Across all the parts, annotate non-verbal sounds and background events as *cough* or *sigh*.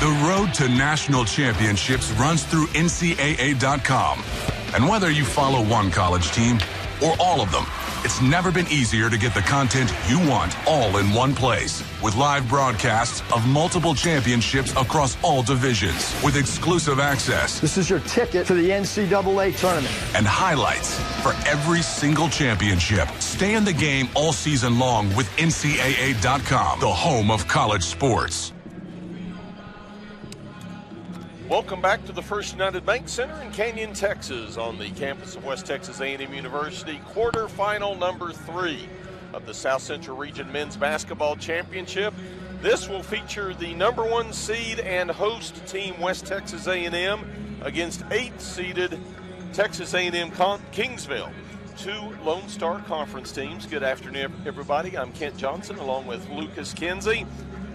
The road to national championships runs through NCAA.com. And whether you follow one college team or all of them, it's never been easier to get the content you want all in one place. With live broadcasts of multiple championships across all divisions, with exclusive access. This is your ticket to the NCAA tournament. And highlights for every single championship. Stay in the game all season long with NCAA.com, the home of college sports. Welcome back to the First United Bank Center in Canyon, Texas, on the campus of West Texas A&M University. Quarterfinal number three of the South Central Region Men's Basketball Championship. This will feature the number one seed and host team West Texas A&M against eight-seeded Texas A&M Kingsville. Two Lone Star Conference teams. Good afternoon, everybody. I'm Kent Johnson along with Lucas Kinsey.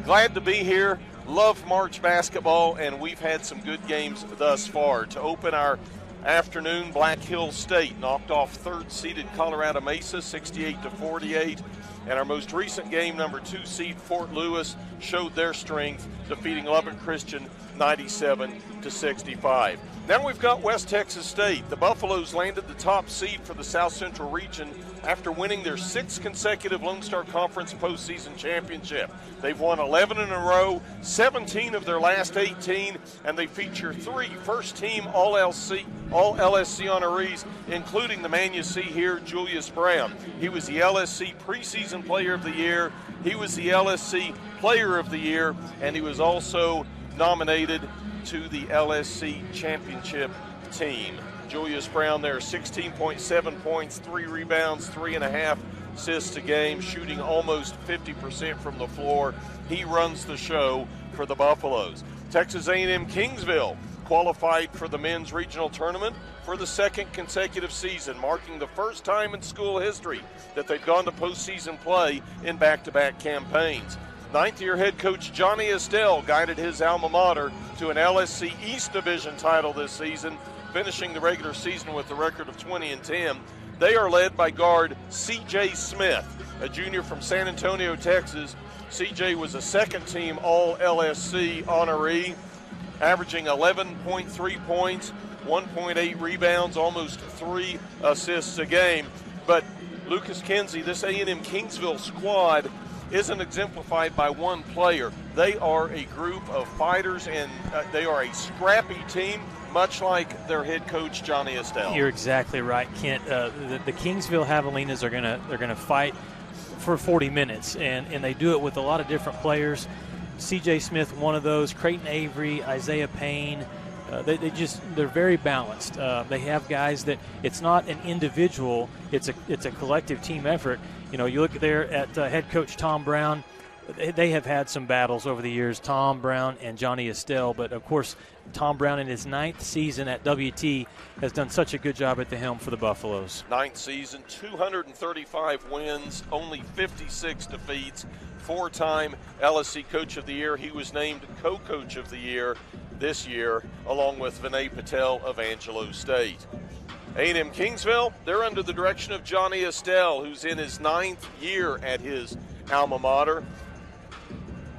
Glad to be here love March basketball, and we've had some good games thus far. To open our afternoon, Black Hill State knocked off third-seeded Colorado Mesa, 68 to 48. And our most recent game, number two seed Fort Lewis, showed their strength, defeating Lubbock Christian 97 to 65. Now we've got West Texas State. The Buffaloes landed the top seed for the South Central region after winning their sixth consecutive Lone Star Conference postseason championship. They've won 11 in a row, 17 of their last 18, and they feature three first-team All LC, All LSC honorees, including the man you see here, Julius Brown. He was the LSC preseason Player of the Year. He was the LSC Player of the Year, and he was also nominated to the LSC championship team. Julius Brown there, 16.7 points, three rebounds, three and a half assists a game, shooting almost 50% from the floor. He runs the show for the Buffaloes. Texas A&M Kingsville qualified for the men's regional tournament for the second consecutive season, marking the first time in school history that they've gone to postseason play in back-to-back campaigns. Ninth year head coach Johnny Estelle guided his alma mater to an LSC East Division title this season, finishing the regular season with a record of 20 and 10. They are led by guard CJ Smith, a junior from San Antonio, Texas. CJ was a second team All LSC honoree, averaging 11.3 points, 1.8 rebounds, almost three assists a game. But Lucas Kinsey, this A&M Kingsville squad isn't exemplified by one player. They are a group of fighters and uh, they are a scrappy team, much like their head coach Johnny Estelle. You're exactly right, Kent. Uh, the, the, Kingsville Javelinas are gonna they're gonna fight for 40 minutes, and and they do it with a lot of different players. C.J. Smith, one of those. Creighton Avery, Isaiah Payne. Uh, they, they, just they're very balanced. Uh, they have guys that it's not an individual; it's a it's a collective team effort. You know, you look there at uh, head coach Tom Brown. They have had some battles over the years, Tom Brown and Johnny Estelle. But of course, Tom Brown in his ninth season at WT has done such a good job at the helm for the Buffaloes. Ninth season, 235 wins, only 56 defeats. Four time LSC Coach of the Year. He was named Co Coach of the Year this year, along with Vinay Patel of Angelo State. A&M Kingsville, they're under the direction of Johnny Estelle, who's in his ninth year at his alma mater.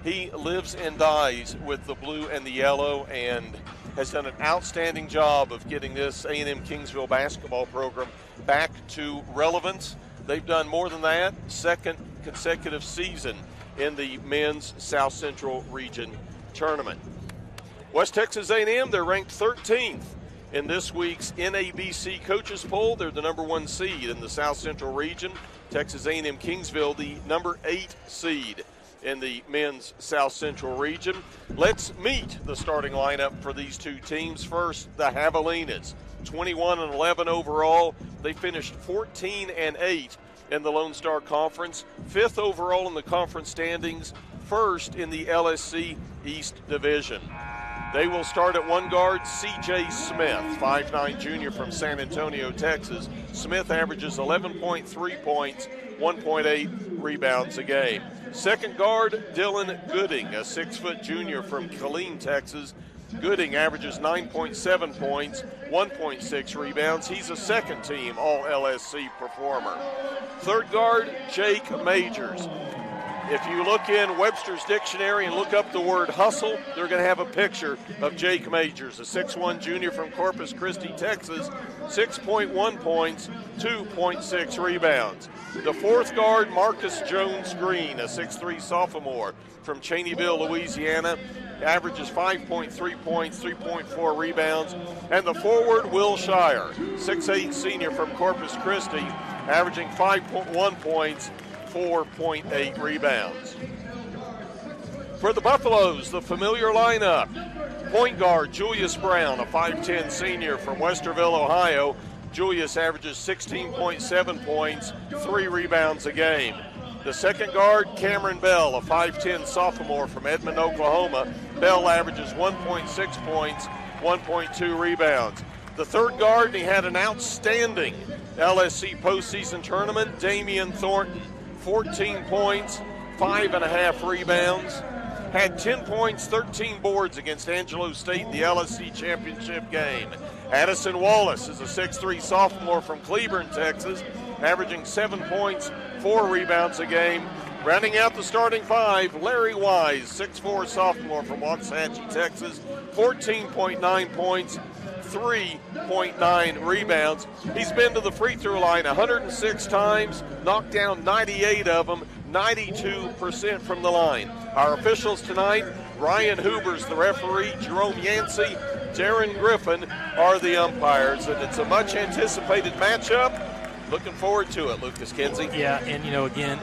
He lives and dies with the blue and the yellow and has done an outstanding job of getting this A&M Kingsville basketball program back to relevance. They've done more than that, second consecutive season in the men's South Central Region tournament. West Texas A&M, they're ranked 13th in this week's NABC coaches poll. They're the number one seed in the South Central region. Texas A&M Kingsville, the number eight seed in the men's South Central region. Let's meet the starting lineup for these two teams. First, the Javelinas, 21 and 11 overall. They finished 14 and 8 in the Lone Star Conference, fifth overall in the conference standings, first in the LSC East Division. They will start at one guard, C.J. Smith, 5'9 junior from San Antonio, Texas. Smith averages 11.3 points, 1.8 rebounds a game. Second guard, Dylan Gooding, a six foot junior from Killeen, Texas. Gooding averages 9.7 points, 1.6 rebounds. He's a second team All LSC performer. Third guard, Jake Majors. If you look in Webster's dictionary and look up the word hustle, they're going to have a picture of Jake Majors, a 6'1 junior from Corpus Christi, Texas, 6.1 points, 2.6 rebounds. The fourth guard, Marcus Jones Green, a 6'3 sophomore from Cheneyville, Louisiana, averages 5.3 points, 3.4 rebounds. And the forward, Will Shire, 6'8 senior from Corpus Christi, averaging 5.1 points, 4.8 rebounds. For the Buffaloes, the familiar lineup point guard Julius Brown, a 5'10 senior from Westerville, Ohio. Julius averages 16.7 points, three rebounds a game. The second guard, Cameron Bell, a 5'10 sophomore from Edmond, Oklahoma. Bell averages 1.6 points, 1.2 rebounds. The third guard, he had an outstanding LSC postseason tournament, Damian Thornton. 14 points, five and a half rebounds, had 10 points, 13 boards against Angelo State in the LSC championship game. Addison Wallace is a 6'3 sophomore from Cleburne, Texas, averaging seven points, four rebounds a game. Rounding out the starting five, Larry Wise, 6'4 sophomore from Waxahachie, Texas, 14.9 points, 3.9 rebounds. He's been to the free throw line 106 times, knocked down 98 of them, 92% from the line. Our officials tonight Ryan Hubers, the referee, Jerome Yancey, Darren Griffin are the umpires, and it's a much anticipated matchup. Looking forward to it, Lucas Kinsey. Yeah, and you know, again,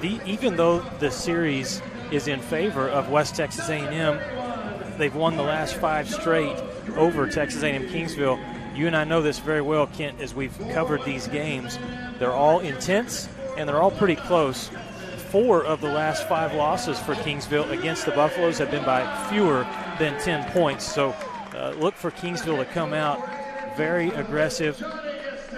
the, even though the series is in favor of West Texas A&M, they've won the last five straight over Texas A&M Kingsville. You and I know this very well, Kent, as we've covered these games. They're all intense and they're all pretty close. Four of the last five losses for Kingsville against the Buffaloes have been by fewer than 10 points. So uh, look for Kingsville to come out very aggressive.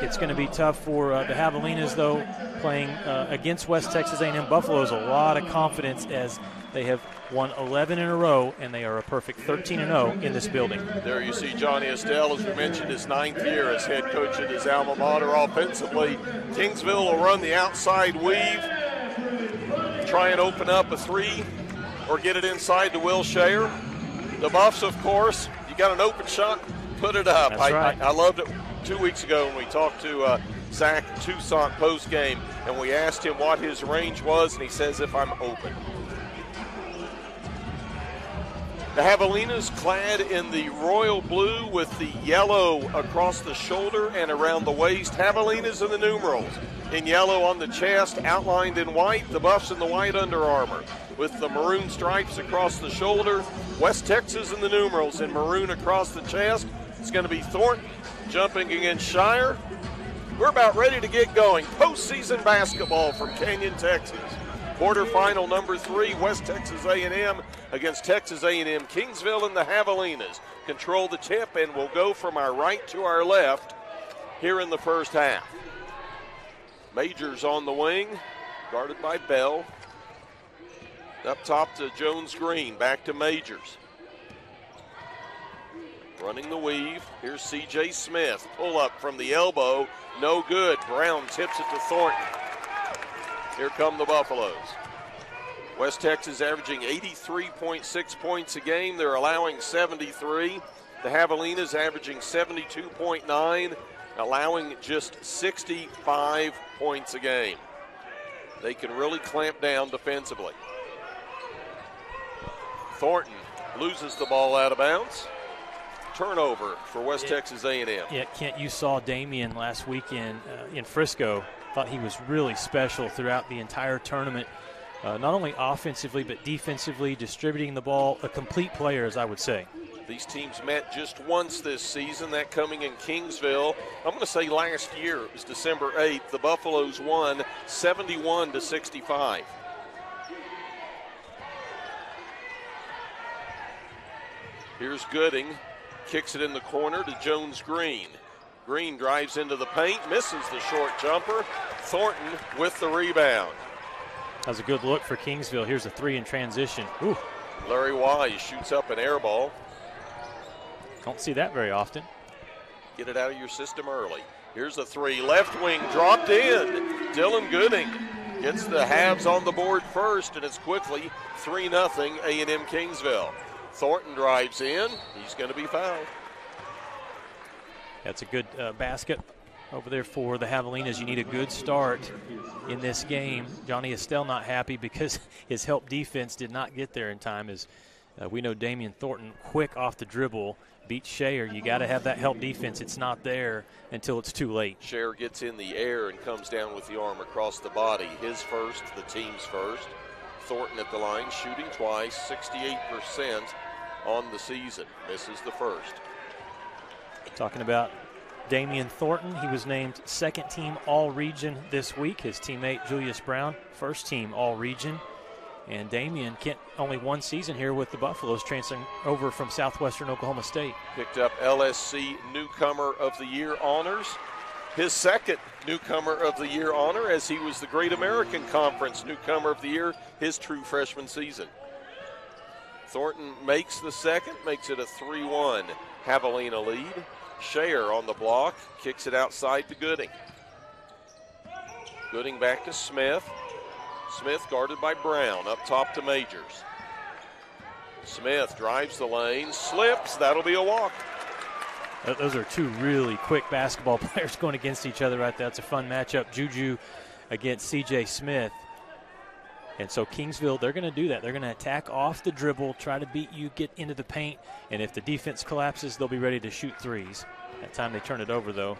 It's going to be tough for uh, the Javelinas, though, playing uh, against West Texas A&M Buffaloes. A lot of confidence as they have won 11 in a row, and they are a perfect 13 and 0 in this building. There you see Johnny Estelle, as we mentioned, his ninth year as head coach at his alma mater. Offensively, Kingsville will run the outside weave, try and open up a three, or get it inside to Will Shayer. The Buffs, of course, you got an open shot, put it up. I, right. I, I loved it two weeks ago when we talked to uh, Zach Toussaint post game, and we asked him what his range was, and he says, if I'm open. The Javelinas clad in the royal blue with the yellow across the shoulder and around the waist. Javelinas in the numerals. In yellow on the chest, outlined in white. The Buffs in the white Under Armour with the maroon stripes across the shoulder. West Texas in the numerals in maroon across the chest. It's going to be Thornton jumping against Shire. We're about ready to get going. Postseason basketball from Canyon, Texas. Quarterfinal number three, West Texas A&M against Texas A&M Kingsville and the Javelinas. Control the tip and we'll go from our right to our left here in the first half. Majors on the wing, guarded by Bell. Up top to Jones Green, back to Majors. Running the weave. Here's CJ Smith. Pull up from the elbow. No good. Brown tips it to Thornton. Here come the Buffaloes. West Texas averaging 83.6 points a game. They're allowing 73. The Javelinas averaging 72.9, allowing just 65 points a game. They can really clamp down defensively. Thornton loses the ball out of bounds. Turnover for West Texas A&M. Yeah, Kent, you saw Damian last weekend uh, in Frisco. Thought he was really special throughout the entire tournament, uh, not only offensively but defensively, distributing the ball. A complete player, as I would say. These teams met just once this season, that coming in Kingsville. I'm going to say last year, it was December 8th. The Buffaloes won 71 to 65. Here's Gooding, kicks it in the corner to Jones Green. Green drives into the paint, misses the short jumper. Thornton with the rebound. That was a good look for Kingsville. Here's a three in transition. Ooh, Larry Wise shoots up an air ball. don't see that very often. Get it out of your system early. Here's a three. Left wing dropped in. Dylan Gooding gets the Javs on the board first, and it's quickly 3 0 A&M Kingsville. Thornton drives in. He's going to be fouled. That's a good uh, basket over there for the Javelinas. You need a good start in this game. Johnny Estelle not happy because *laughs* his help defense did not get there in time. As uh, we know, Damian Thornton quick off the dribble beats Shayer. You got to have that help defense. It's not there until it's too late. Shayer gets in the air and comes down with the arm across the body. His first, the team's first. Thornton at the line, shooting twice, 68% on the season. Misses the first. Talking about Damian Thornton, he was named second team All Region this week. His teammate Julius Brown, first team All Region. And Damian Kent only one season here with the Buffaloes, transferring over from Southwestern Oklahoma State. Picked up LSC Newcomer of the Year honors. His second Newcomer of the Year honor as he was the Great American Conference Newcomer of the Year his true freshman season. Thornton makes the second, makes it a 3 1 Javelina lead. Shayer on the block, kicks it outside to Gooding. Gooding back to Smith. Smith guarded by Brown, up top to Majors. Smith drives the lane, slips, that'll be a walk. Those are two really quick basketball *laughs* players going against each other right there. That's a fun matchup. Juju against CJ Smith. And so Kingsville, they're going to do that. They're going to attack off the dribble, try to beat you, get into the paint, and if the defense collapses, they'll be ready to shoot threes. That time they turn it over, though.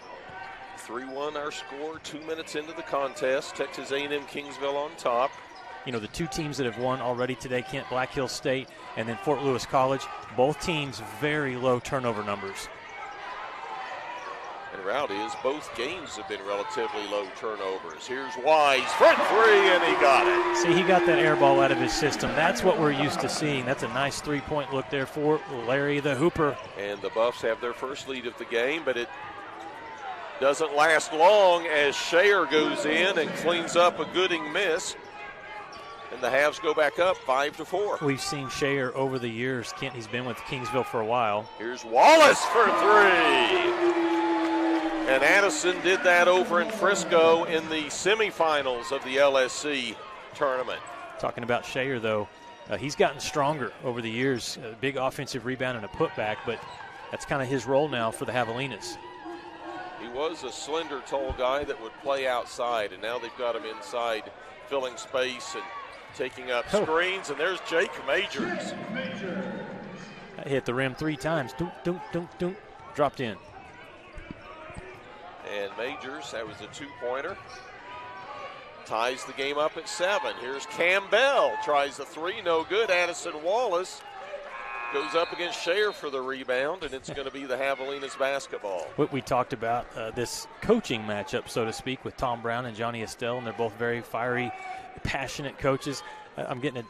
3-1 our score, two minutes into the contest. Texas A&M Kingsville on top. You know, the two teams that have won already today, Kent Black Hill State and then Fort Lewis College, both teams very low turnover numbers. And Rowdy is both games have been relatively low turnovers. Here's Wise front three, and he got it. See, he got that air ball out of his system. That's what we're used to seeing. That's a nice three-point look there for Larry the Hooper. And the Buffs have their first lead of the game, but it doesn't last long as Shayer goes in and cleans up a Gooding miss. And the Javs go back up five to four. We've seen Shayer over the years. Kent, he's been with Kingsville for a while. Here's Wallace for three. And Addison did that over in Frisco in the semifinals of the LSC tournament. Talking about Shayer, though, uh, he's gotten stronger over the years. A big offensive rebound and a putback, but that's kind of his role now for the Javelinas. He was a slender, tall guy that would play outside, and now they've got him inside, filling space and taking up oh. screens. And there's Jake Majors. Hit the rim three times. Dunk, dunk, dunk, dunk. Dropped in and Majors. That was a two pointer. Ties the game up at seven. Here's Campbell. Tries the three. No good. Addison Wallace goes up against Shayer for the rebound, and it's going to be the Javelinas basketball. What we talked about uh, this coaching matchup, so to speak, with Tom Brown and Johnny Estelle, and they're both very fiery, passionate coaches. I'm getting a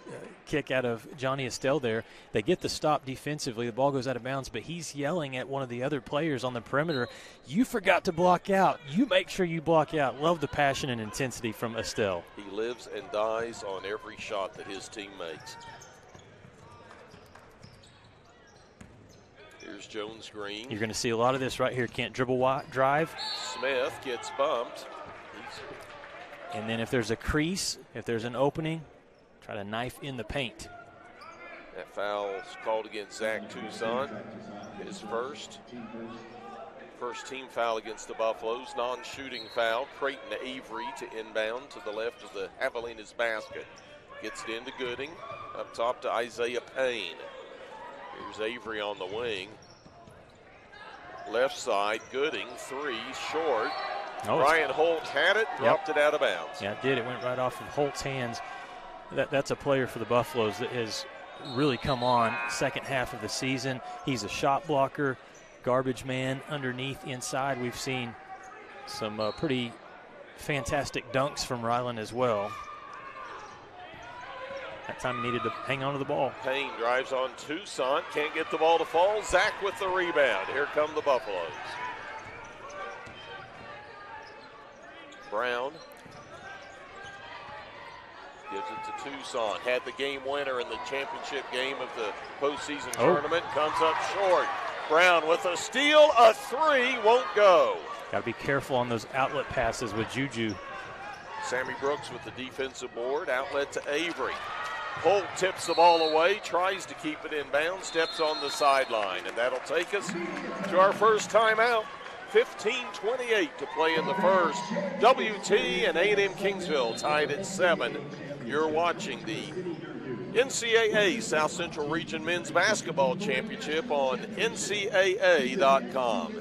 kick out of Johnny Estelle there. They get the stop defensively. The ball goes out of bounds, but he's yelling at one of the other players on the perimeter, You forgot to block out. You make sure you block out. Love the passion and intensity from Estelle. He lives and dies on every shot that his team makes. Here's Jones Green. You're going to see a lot of this right here. Can't dribble drive. Smith gets bumped. And then if there's a crease, if there's an opening, Try to knife in the paint. That foul's called against Zach Toussaint. His first. First team foul against the Buffaloes. Non-shooting foul. Creighton Avery to inbound to the left of the Javelinas basket. Gets it into Gooding. Up top to Isaiah Payne. Here's Avery on the wing. Left side, Gooding, three, short. Oh, Ryland Holt had it, dropped yep. it out of bounds. Yeah, it did. It went right off of Holt's hands that, that's a player for the Buffaloes that has really come on second half of the season. He's a shot blocker, garbage man underneath, inside. We've seen some uh, pretty fantastic dunks from Ryland as well. That time he needed to hang on to the ball. Payne drives on Toussaint, can't get the ball to fall. Zach with the rebound. Here come the Buffaloes. Brown Gives it to Toussaint. Had the game winner in the championship game of the postseason oh. tournament. Comes up short. Brown with a steal. A three won't go. Got to be careful on those outlet passes with Juju. Sammy Brooks with the defensive board, outlet to Avery. Holt tips the ball away, tries to keep it in bounds, steps on the sideline, and that'll take us to our first timeout. 15-28 to play in the first. WT and A&M Kingsville tied at seven. You're watching the NCAA South Central Region Men's Basketball Championship on NCAA.com.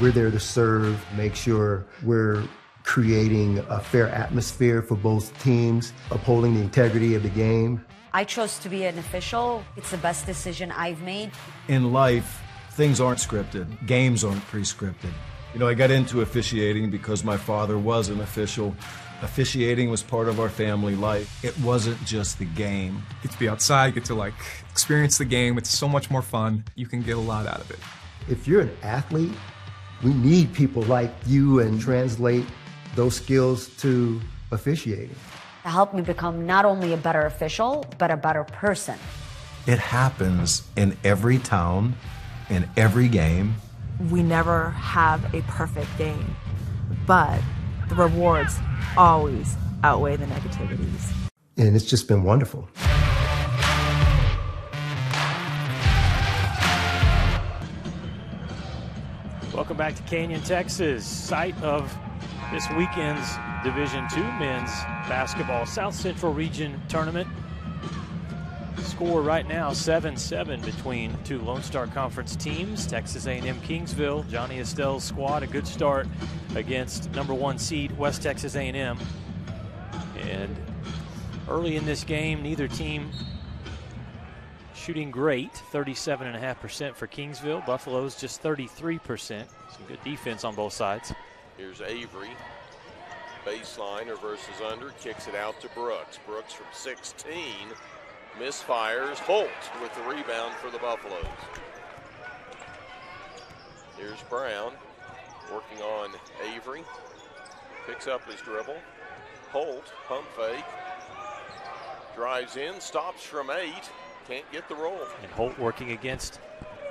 We're there to serve, make sure we're creating a fair atmosphere for both teams, upholding the integrity of the game. I chose to be an official. It's the best decision I've made. In life, things aren't scripted, games aren't pre scripted. You know, I got into officiating because my father was an official. Officiating was part of our family life. It wasn't just the game. Get to be outside, get to like experience the game. It's so much more fun. You can get a lot out of it. If you're an athlete, we need people like you and translate those skills to officiating. It help me become not only a better official, but a better person. It happens in every town, in every game. We never have a perfect game, but the rewards always outweigh the negativities. And it's just been wonderful. Welcome back to Canyon, Texas, site of this weekend's Division II men's basketball South Central Region tournament. Score right now 7-7 between two Lone Star Conference teams. Texas A&M Kingsville, Johnny Estelle's squad, a good start against number one seed West Texas A&M. And early in this game, neither team shooting great, 37.5% for Kingsville. Buffalo's just 33%. Some good defense on both sides. Here's Avery. Baseline reverses under, kicks it out to Brooks. Brooks from 16 misfires. Holt with the rebound for the Buffaloes. Here's Brown working on Avery. Picks up his dribble. Holt, pump fake. Drives in, stops from eight. Can't get the roll. And Holt working against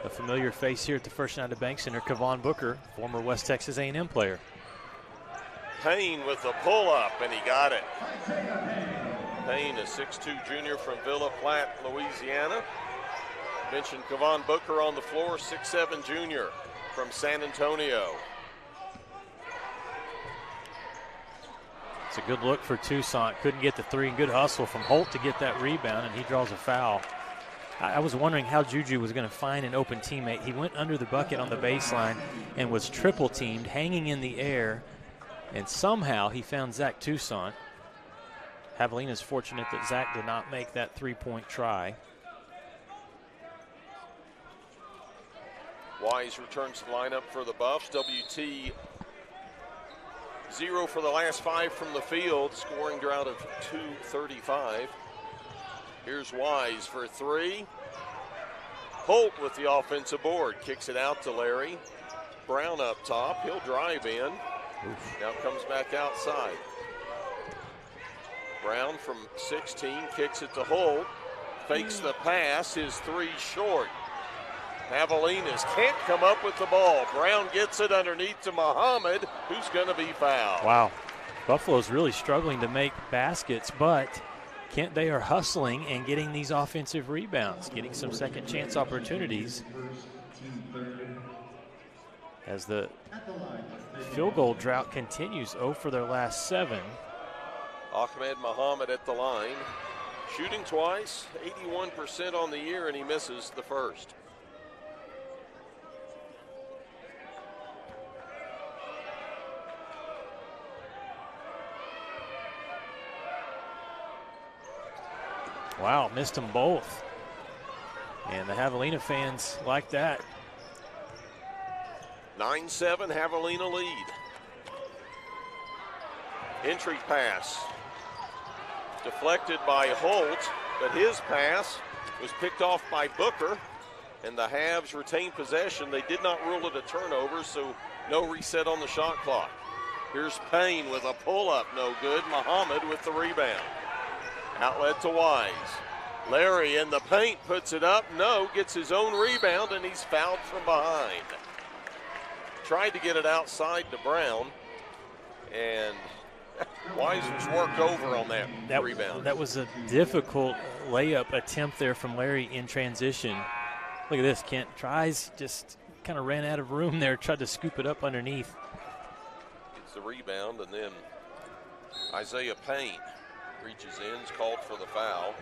a familiar face here at the First United Bank Center, Kavon Booker, former West Texas A&M player. Payne with the pull up, and he got it. Payne, a 6'2 junior from Ville Platte, Louisiana. Mentioned Kavon Booker on the floor, 6'7 junior from San Antonio. It's a good look for Toussaint. Couldn't get the three. Good hustle from Holt to get that rebound, and he draws a foul. I was wondering how Juju was going to find an open teammate. He went under the bucket on the baseline and was triple teamed, hanging in the air, and somehow he found Zach Toussaint. Javelina's fortunate that Zach did not make that three point try. Wise returns to the lineup for the Buffs. WT zero for the last five from the field, scoring drought of 235. Here's Wise for three. Holt with the offensive board, kicks it out to Larry. Brown up top, he'll drive in. Oof. Now comes back outside. Brown from 16 kicks it to Holt, fakes hmm. the pass, his three short. Javelinas can't come up with the ball. Brown gets it underneath to Muhammad, who's going to be fouled. Wow. Buffalo's really struggling to make baskets, but Kent, they are hustling and getting these offensive rebounds, getting some second chance opportunities. As the field goal drought continues, 0 for their last seven. Ahmed Muhammad at the line, shooting twice, 81% on the year, and he misses the first. Wow, missed them both. And the Javelina fans like that. 9 7, Javelina lead. Entry pass. Deflected by Holt, but his pass was picked off by Booker, and the Javs retained possession. They did not rule it a turnover, so no reset on the shot clock. Here's Payne with a pull up, no good. Muhammad with the rebound. Outlet to Wise. Larry in the paint puts it up. No, gets his own rebound, and he's fouled from behind. Tried to get it outside to Brown, and Wise was worked over on that, that rebound. That was a difficult layup attempt there from Larry in transition. Look at this. Kent tries, just kind of ran out of room there, tried to scoop it up underneath. Gets the rebound, and then Isaiah Payne reaches in, is called for the foul.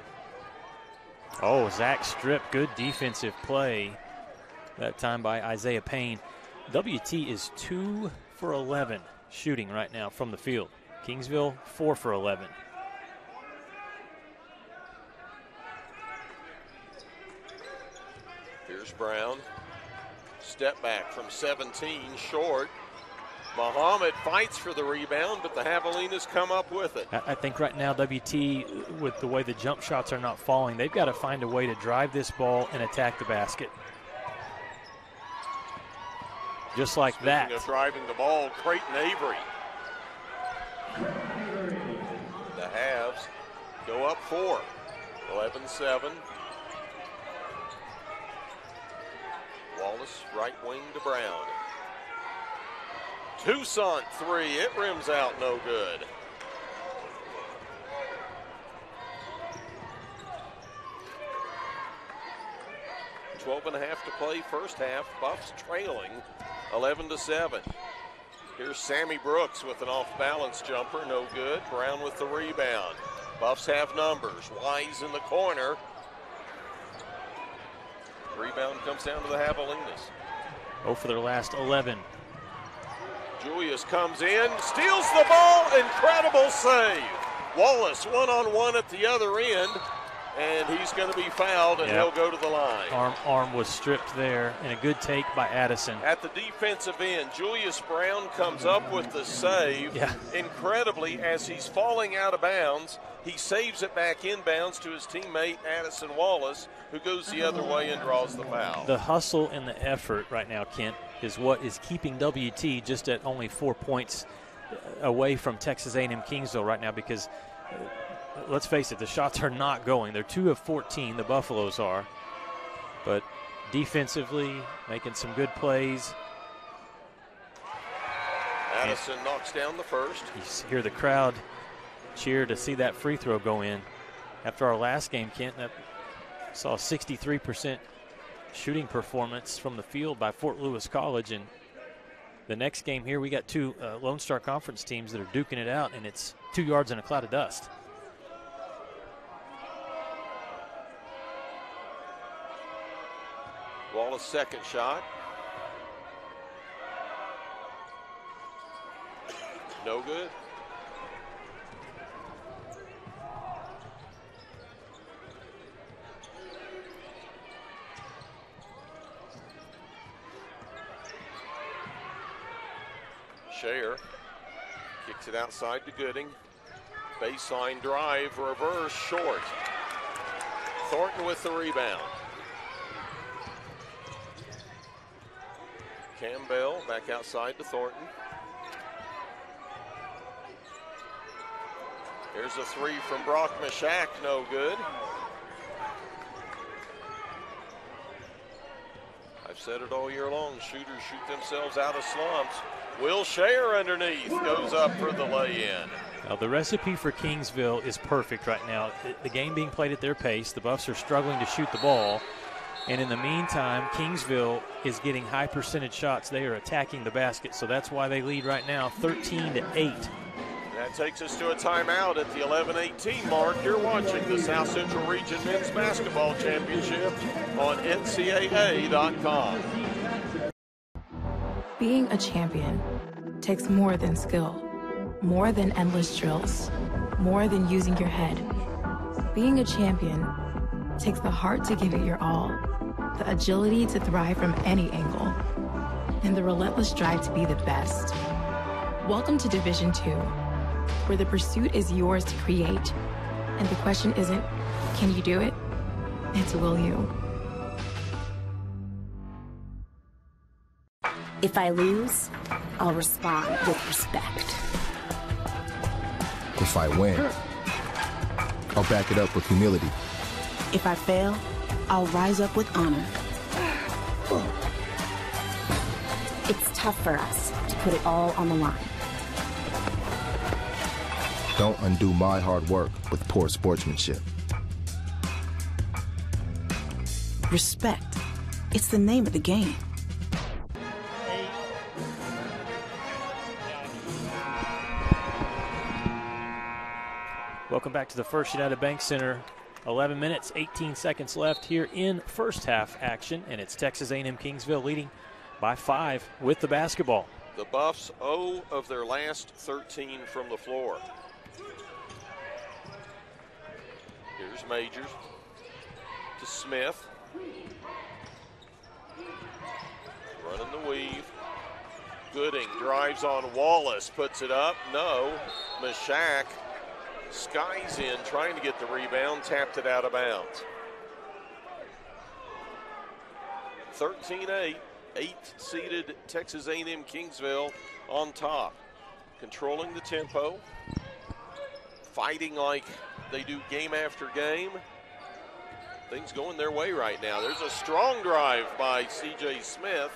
Oh, Zach Strip, good defensive play that time by Isaiah Payne. WT is two for 11 shooting right now from the field. Kingsville, four for 11. Here's Brown. Step back from 17, short. Muhammad fights for the rebound, but the Javelinas come up with it. I think right now, WT, with the way the jump shots are not falling, they've got to find a way to drive this ball and attack the basket. Just like Speaking that. driving the ball, Creighton Avery. The Javs go up four, 11 7. Wallace, right wing to Brown. Toussaint three, it rims out no good. Twelve and a half to play, first half. Buffs trailing, eleven to seven. Here's Sammy Brooks with an off-balance jumper, no good. Brown with the rebound. Buffs have numbers. Wise in the corner. Rebound comes down to the Javelinas. Oh, for their last 11. Julius comes in, steals the ball, incredible save. Wallace one on one at the other end, and he's going to be fouled, and Yep. he'll go to the line. Arm, arm was stripped there, and a good take by Addison. At the defensive end, Julius Brown comes up with the save. Yeah. Incredibly, as he's falling out of bounds, he saves it back inbounds to his teammate Addison Wallace, who goes the other way and draws the foul. The hustle and the effort right now, Kent, is what is keeping WT just at only four points uh, away from Texas A&M Kingsville right now because uh, let's face it, the shots are not going. They're two of 14, the Buffaloes are. But defensively, making some good plays. Addison knocks down the first. You hear the crowd cheer to see that free throw go in. After our last game, Kent that saw 63% shooting performance from the field by Fort Lewis College. And the next game here, we got two uh, Lone Star Conference teams that are duking it out, and it's two yards in a cloud of dust. Wallace second shot. No good. Share kicks it outside to Gooding. Baseline drive, reverse, short. Thornton with the rebound. Campbell back outside to Thornton. Here's a three from Brock Mashak, no good. I've said it all year long, shooters shoot themselves out of slumps. Will Share underneath goes up for the lay-in. Now, the recipe for Kingsville is perfect right now. The- The game being played at their pace, the Buffs are struggling to shoot the ball. And in the meantime, Kingsville is getting high percentage shots. They are attacking the basket, so that's why they lead right now 13 to 8. That takes us to a timeout at the 11-18 mark. You're watching the South Central Region Men's Basketball Championship on NCAA.com. Being a champion takes more than skill, more than endless drills, more than using your head. Being a champion takes the heart to give it your all, the agility to thrive from any angle, and the relentless drive to be the best. Welcome to Division 2, where the pursuit is yours to create. And the question isn't, can you do it? It's will you? If I lose, I'll respond with respect. If I win, I'll back it up with humility. If I fail, I'll rise up with honor. It's tough for us to put it all on the line. Don't undo my hard work with poor sportsmanship. Respect. It's the name of the game. Welcome back to the First United Bank Center. 11 minutes, 18 seconds left here in first half action, and it's Texas A&M Kingsville leading by five with the basketball. The Buffs 0 of their last 13 from the floor. Here's Majors to Smith. Running the weave. Gooding drives on Wallace, puts it up. No. Mashak skies in, trying to get the rebound, tapped it out of bounds. 13-8, eight-seeded Texas A&M Kingsville on top, controlling the tempo, fighting like they do game after game. Things going their way right now. There's a strong drive by C.J. Smith.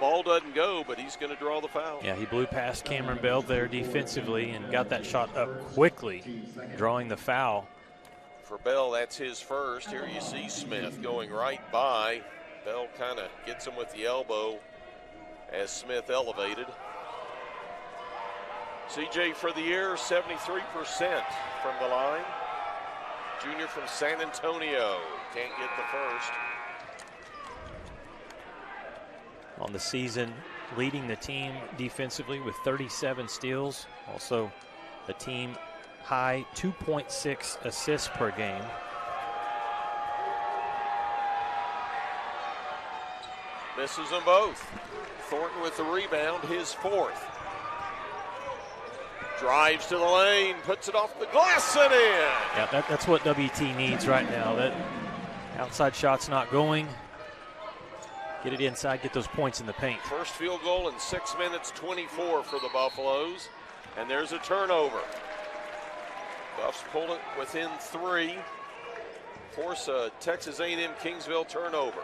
Ball doesn't go, but he's going to draw the foul. Yeah, he blew past Cameron Bell there defensively and got that shot up quickly, drawing the foul. For Bell, that's his first. Here you see Smith going right by. Bell kind of gets him with the elbow as Smith elevated. CJ for the year, 73% from the line. Junior from San Antonio. Can't get the first. On the season, leading the team defensively with 37 steals. Also, a team high 2.6 assists per game. Misses them both. Thornton with the rebound, his fourth. Drives to the lane, puts it off the glass and in. Yeah, that, that's what WT needs right now. That outside shot's not going. Get it inside, get those points in the paint. First field goal in six minutes 24 for the Buffaloes. And there's a turnover. Buffs pull it within three. Force a Texas A&M Kingsville turnover.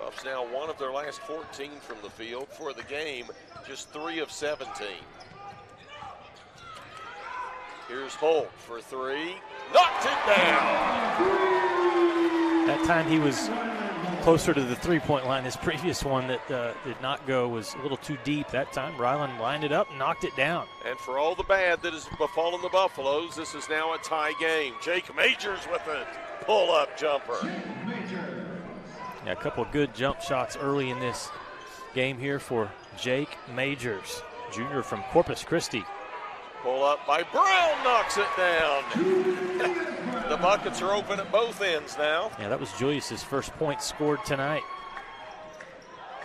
Buffs now one of their last 14 from the field for the game, just three of 17. Here's Holt for three, knocked it down. That time he was closer to the three-point line. His previous one that uh, did not go was a little too deep. That time Ryland lined it up, knocked it down. And for all the bad that has befallen the Buffaloes, this is now a tie game. Jake Majors with a pull-up jumper. Yeah, a couple of good jump shots early in this game here for Jake Majors, junior from Corpus Christi. Pull up by Brown, knocks it down. *laughs* the buckets are open at both ends now. Yeah, that was Julius's first point scored tonight.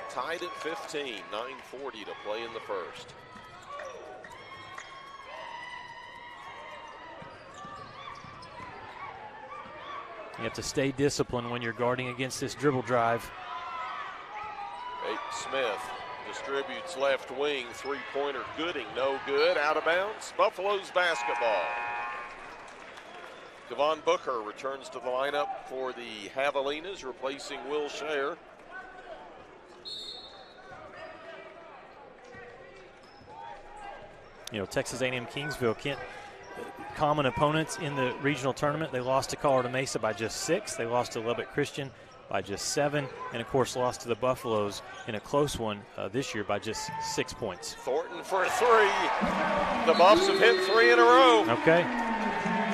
Tied at 15, 9.40 to play in the first. You have to stay disciplined when you're guarding against this dribble drive. Nate Smith distributes left wing, three pointer Gooding, no good, out of bounds. Buffaloes basketball. Devon Booker returns to the lineup for the Javelinas, replacing Will Share. You know, Texas A&M Kingsville can't common opponents in the regional tournament. They lost to Colorado Mesa by just six. They lost to Lubbock Christian by just seven, and of course lost to the Buffaloes in a close one uh, this year by just six points. Thornton for three. The Buffs have hit three in a row. Okay.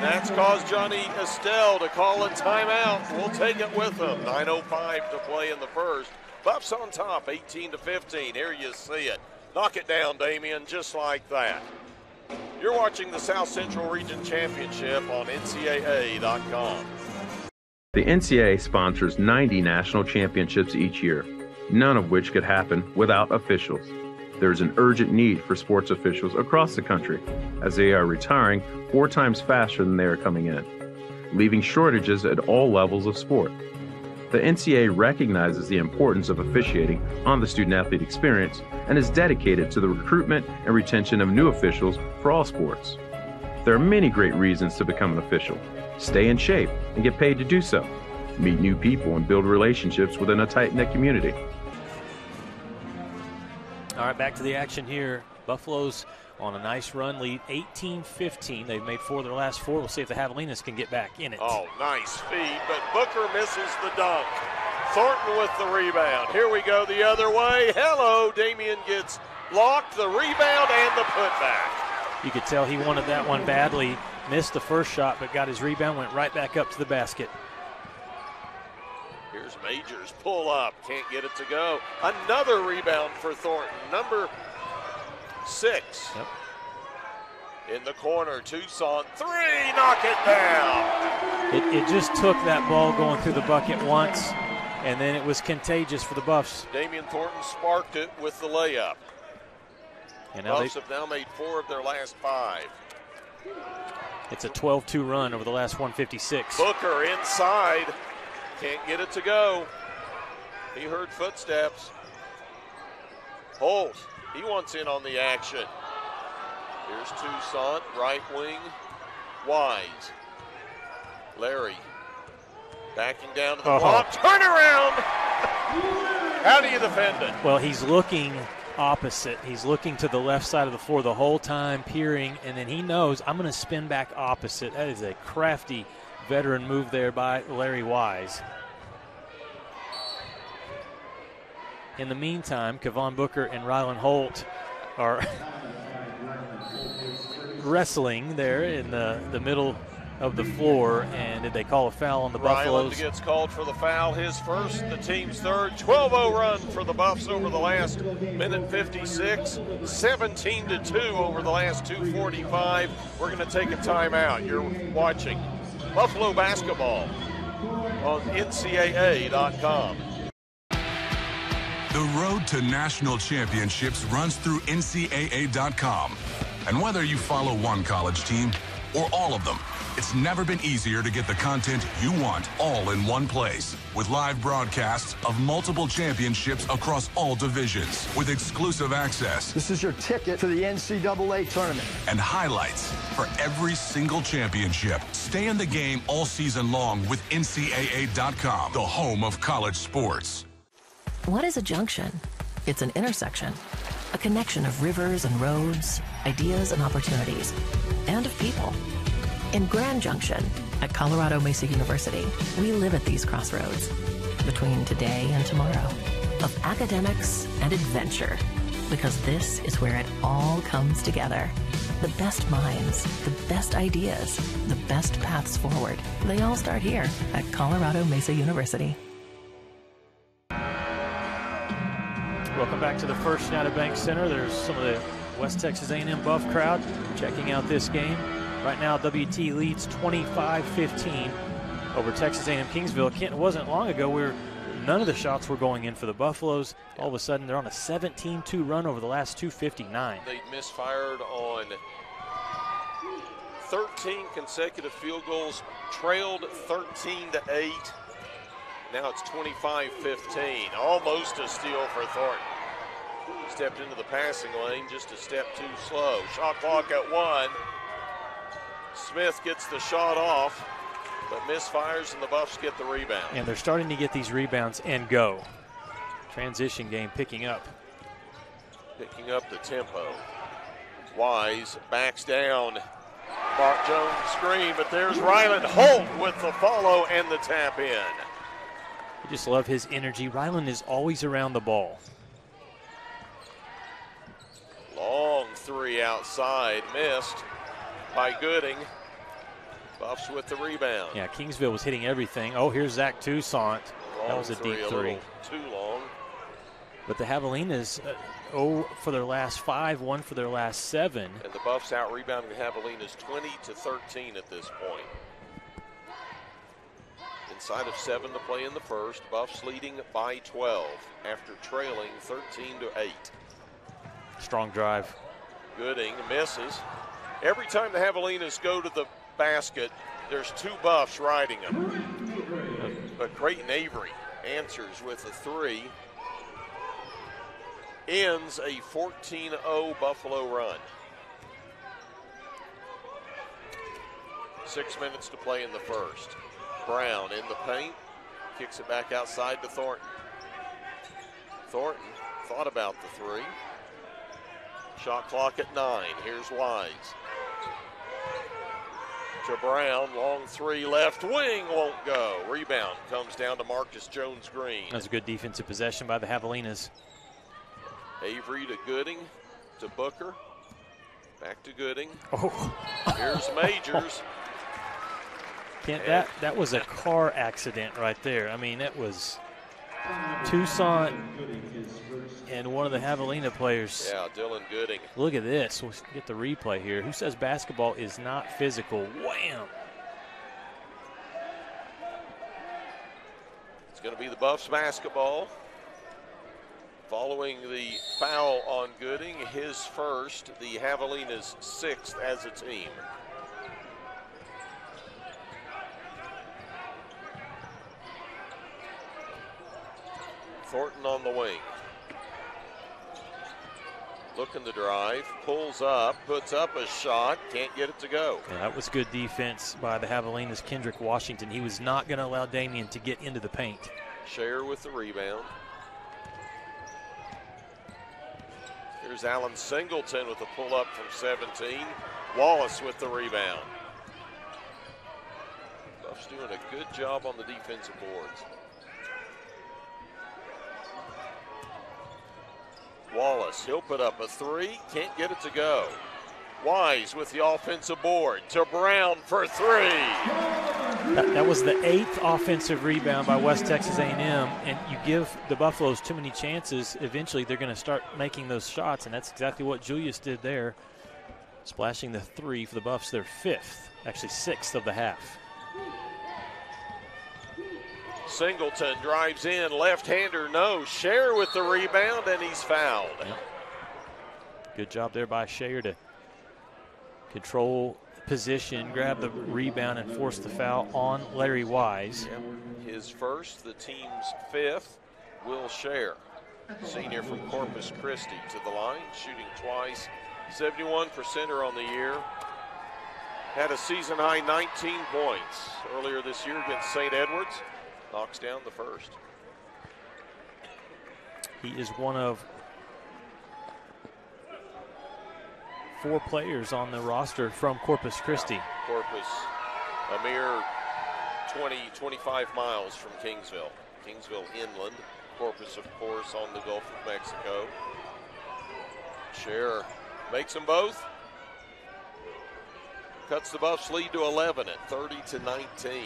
That's caused Johnny Estelle to call a timeout. We'll take it with them. 9.05 to play in the first. Buffs on top, 18 to 15. Here you see it. Knock it down, Damien, just like that. You're watching the South Central Region Championship on NCAA.com. The NCAA sponsors 90 national championships each year, none of which could happen without officials. There is an urgent need for sports officials across the country as they are retiring four times faster than they are coming in, leaving shortages at all levels of sport. The NCAA recognizes the importance of officiating on the student athlete experience and is dedicated to the recruitment and retention of new officials for all sports. There are many great reasons to become an official. Stay in shape and get paid to do so. Meet new people and build relationships within a tight knit community. All right, back to the action here. Buffalo's on a nice run lead, 18-15. They've made four of their last four. We'll see if the Javelinas can get back in it. Oh, nice feed, but Booker misses the dunk. Thornton with the rebound. Here we go the other way. Hello, Damian gets locked, the rebound, and the putback. You could tell he wanted that one badly. Missed the first shot, but got his rebound, went right back up to the basket. Here's Majors, pull up, can't get it to go. Another rebound for Thornton, number six. Yep. In the corner, Toussaint three, knock it down. It, it just took that ball going through the bucket once, and then it was contagious for the Buffs. Damian Thornton sparked it with the layup. And now Buffs have now made four of their last five. It's a 12-2 run over the last 156. Booker inside, can't get it to go. He heard footsteps. Holt, he wants in on the action. Here's Toussaint, right wing, Wise. Larry backing down to the Oh. block. Turn around! How do you defend it? Well, he's looking opposite. He's looking to the left side of the floor the whole time, peering, and then he knows I'm going to spin back opposite. That is a crafty veteran move there by Larry Wise. In the meantime, Kevon Booker and Ryland Holt are *laughs* wrestling there in the, the middle of the floor. And did they call a foul on the Ryland Buffaloes? gets called for the foul, his first, the team's third. 12 0 run for the Buffs over the last minute 56, 17 to 2 over the last 245. We're going to take a timeout. You're watching Buffalo basketball on NCAA.com. The road to national championships runs through NCAA.com. And whether you follow one college team or all of them, it's never been easier to get the content you want all in one place. With live broadcasts of multiple championships across all divisions, with exclusive access This is your ticket to the NCAA tournament. and highlights for every single championship. Stay in the game all season long with NCAA.com, the home of college sports. What is a junction? It's an intersection, a connection of rivers and roads, ideas and opportunities, and of people. In Grand Junction at Colorado Mesa University, we live at these crossroads between today and tomorrow of academics and adventure because this is where it all comes together. The best minds, the best ideas, the best paths forward. They all start here at Colorado Mesa University. Welcome back to the First United Bank Center. There's some of the West Texas A&M Buff crowd checking out this game. Right now, WT leads 25-15 over Texas A&M Kingsville. It wasn't long ago where none of the shots were going in for the Buffaloes. All of a sudden, they're on a 17-2 run over the last 259. They misfired on 13 consecutive field goals, trailed 13 to 8. Now it's 25-15, almost a steal for Thornton. Stepped into the passing lane just a step too slow. Shot clock at one. Smith gets the shot off, but misfires and the Buffs get the rebound. And they're starting to get these rebounds and go. Transition game picking up. Picking up the tempo. Wise backs down. Mark Jones screen, but there's Ryland Holt with the follow and the tap in. I just love his energy. Ryland is always around the ball. Long three outside, missed by Gooding. Buffs with the rebound. Yeah, Kingsville was hitting everything. Oh, here's Zach Toussaint. Long that was a three, deep three. little too long. But the Javelinas, uh, oh for their last five, one for their last seven. And the Buffs out rebounding the Javelinas 20 to 13 at this point. Inside of seven to play in the first. Buffs leading by 12 after trailing 13 to 8. Strong drive. Gooding misses. Every time the Javelinas go to the basket, there's two Buffs riding them. But Creighton Avery answers with a three. Ends a 14 0 Buffalo run. Six minutes to play in the first. Brown in the paint, kicks it back outside to Thornton. Thornton thought about the three, Shot clock at nine. Here's Wise. To Brown, long three left wing won't go. Rebound comes down to Marcus Jones Green. That's a good defensive possession by the Javelinas. Avery to Gooding to Booker. Back to Gooding. Oh. Here's *laughs* Majors. Can't that that was a car accident right there. I mean, that was Toussaint and one of the Javelina players. Yeah, Dylan Gooding. Look at this. We'll get the replay here. Who says basketball is not physical? Wham! It's going to be the Buffs basketball. Following the foul on Gooding, his first, the Javelinas sixth as a team. Thornton on the wing. Looking to drive, pulls up, puts up a shot, can't get it to go. Yeah, that was good defense by the Javelinas. Kendrick Washington. He was not going to allow Damian to get into the paint. Share with the rebound. Here's Alan Singleton with a pull up from 17. Wallace with the rebound. Buff's doing a good job on the defensive boards. Wallace, he'll put up a three, can't get it to go. Wise with the offensive board to Brown for three. That, that, was the eighth offensive rebound by West Texas A&M, and you give the Buffaloes too many chances. Eventually, they're going to start making those shots, and that's exactly what Julius did there, splashing the three for the Buffs. Their fifth, actually sixth of the half. Singleton drives in, left-hander, no. Share with the rebound, and he's fouled. Yep. Good job there by Share to control position, grab the rebound, and force the foul on Larry Wise. Yep. His first, the team's fifth, Will Share. Senior from Corpus Christi to the line, shooting twice, 71%er on the year. Had a season high 19 points earlier this year against St. Edwards knocks down the first. He is one of four players on the roster from Corpus Christi. Corpus, a mere 20, 25 miles from Kingsville. Kingsville inland. Corpus, of course, on the Gulf of Mexico. Share makes them both. Cuts the Buffs lead to 11 at 30 to 19.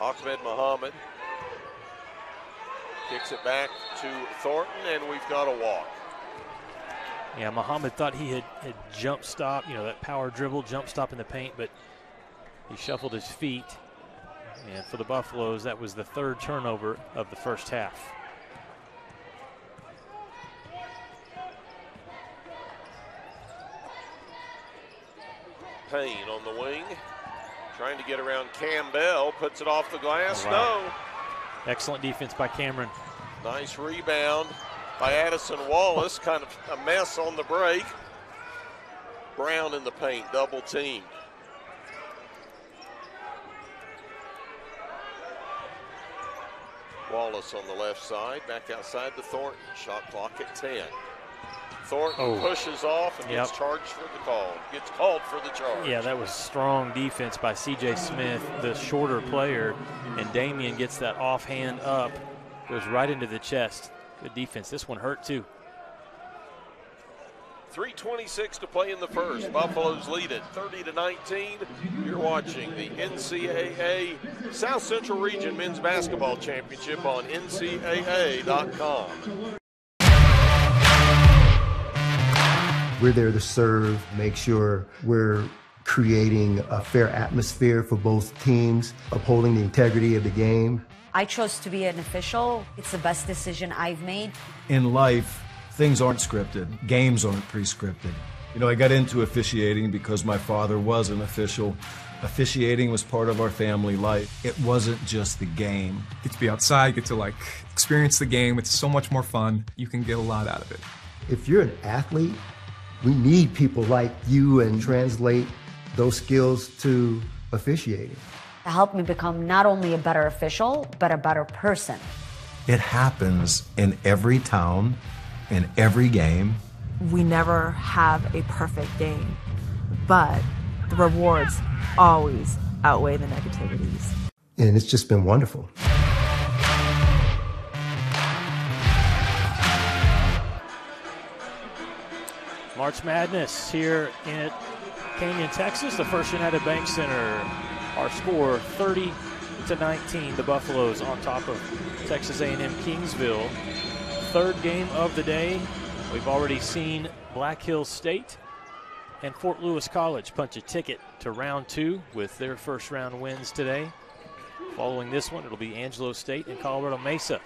Ahmed Muhammad kicks it back to Thornton, and we've got a walk. Yeah, Muhammad thought he had, had jump stop, you know, that power dribble, jump stop in the paint, but he shuffled his feet. And for the Buffaloes, that was the third turnover of the first half. Payne on the wing. Trying to get around Campbell, puts it off the glass. Oh, wow. No. Excellent defense by Cameron. Nice rebound by Addison Wallace. Kind of a mess on the break. Brown in the paint, double team. Wallace on the left side, back outside the Thornton. Shot clock at 10. Thornton oh. pushes off and yep. gets charged for the call. Gets called for the charge. Yeah, that was strong defense by C.J. Smith, the shorter player, and Damian gets that offhand up, goes right into the chest. Good defense. This one hurt too. 326 to play in the first. Buffaloes lead it 30 to 19. You're watching the NCAA South Central Region Men's Basketball Championship on NCAA.com. We're there to serve, make sure we're creating a fair atmosphere for both teams, upholding the integrity of the game. I chose to be an official. It's the best decision I've made. In life, things aren't scripted, games aren't pre scripted. You know, I got into officiating because my father was an official. Officiating was part of our family life. It wasn't just the game. Get to be outside, get to like experience the game. It's so much more fun. You can get a lot out of it. If you're an athlete, we need people like you and translate those skills to officiating. To help me become not only a better official, but a better person. It happens in every town, in every game, we never have a perfect game, but the rewards always outweigh the negativities. And it's just been wonderful. March Madness here in Canyon, Texas, the First United Bank Center. Our score 30 to 19. The Buffaloes on top of Texas A&M Kingsville. Third game of the day. We've already seen Black Hills State and Fort Lewis College punch a ticket to round two with their first round wins today. Following this one, it'll be Angelo State and Colorado Mesa.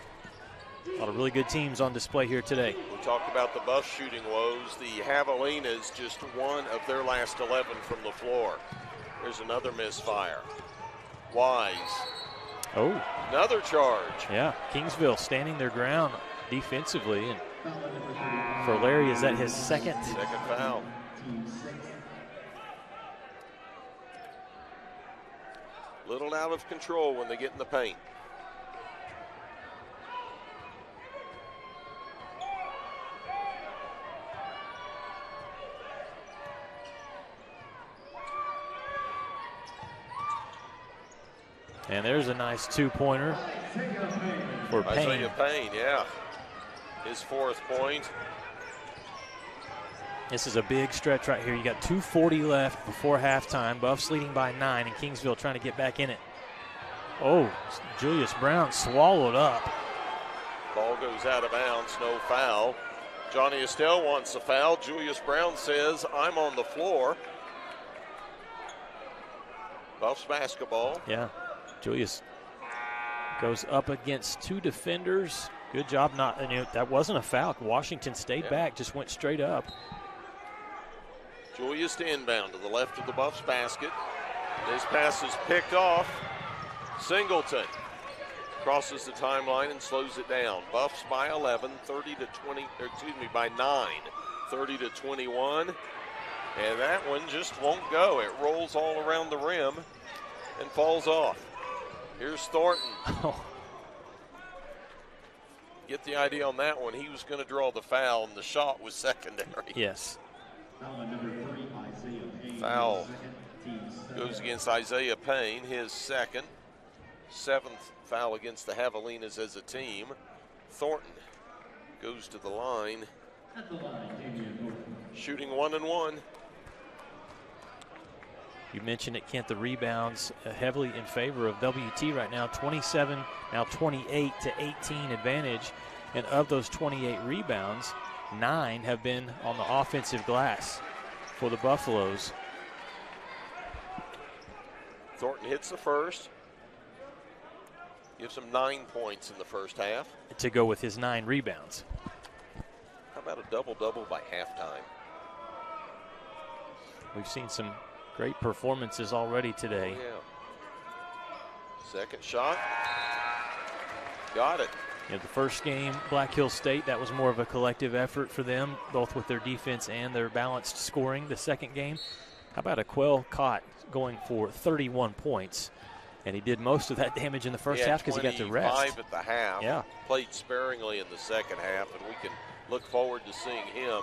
A lot of really good teams on display here today. We talked about the bus shooting woes. The Javelinas just one of their last 11 from the floor. There's another misfire. Wise. Oh. Another charge. Yeah, Kingsville standing their ground defensively. And for Larry, is that his second? Second foul. Little out of control when they get in the paint. And there's a nice two-pointer for Payne. Isaiah Payne, yeah. His fourth point. This is a big stretch right here. You got 240 left before halftime. Buffs leading by nine, and Kingsville trying to get back in it. Oh, Julius Brown swallowed up. Ball goes out of bounds, no foul. Johnny Estelle wants a foul. Julius Brown says, I'm on the floor. Buffs basketball. Yeah. Julius goes up against two defenders. Good job. Not you know, that wasn't a foul. Washington stayed Yeah. back, just went straight up. Julius to inbound to the left of the Buffs basket. His pass is picked off. Singleton crosses the timeline and slows it down. Buffs by 11, 30 to 20, or excuse me, by 9, 30 to 21. And that one just won't go. It rolls all around the rim and falls off. Here's Thornton. *laughs* Oh. Get the idea on that one. He was going to draw the foul, and the shot was secondary. Yes. Foul goes against Isaiah Payne, his second. Seventh foul against the Javelinas as a team. Thornton goes to the line. Shooting one and one. You mentioned it, Kent. The rebounds uh, heavily in favor of WT right now. 27, now 28 to 18 advantage. And of those 28 rebounds, nine have been on the offensive glass for the Buffaloes. Thornton hits the first. Gives him nine points in the first half. To go with his nine rebounds. How about a double double by halftime? We've seen some great performances already today. Oh, yeah. Second shot. Got it. You know, the first game, Black Hill State, that was more of a collective effort for them, both with their defense and their balanced scoring. The second game, how about a Quell Cott going for 31 points? And he did most of that damage in the first half because he got to rest. 25 at the half. Yeah. Played sparingly in the second half, and we can look forward to seeing him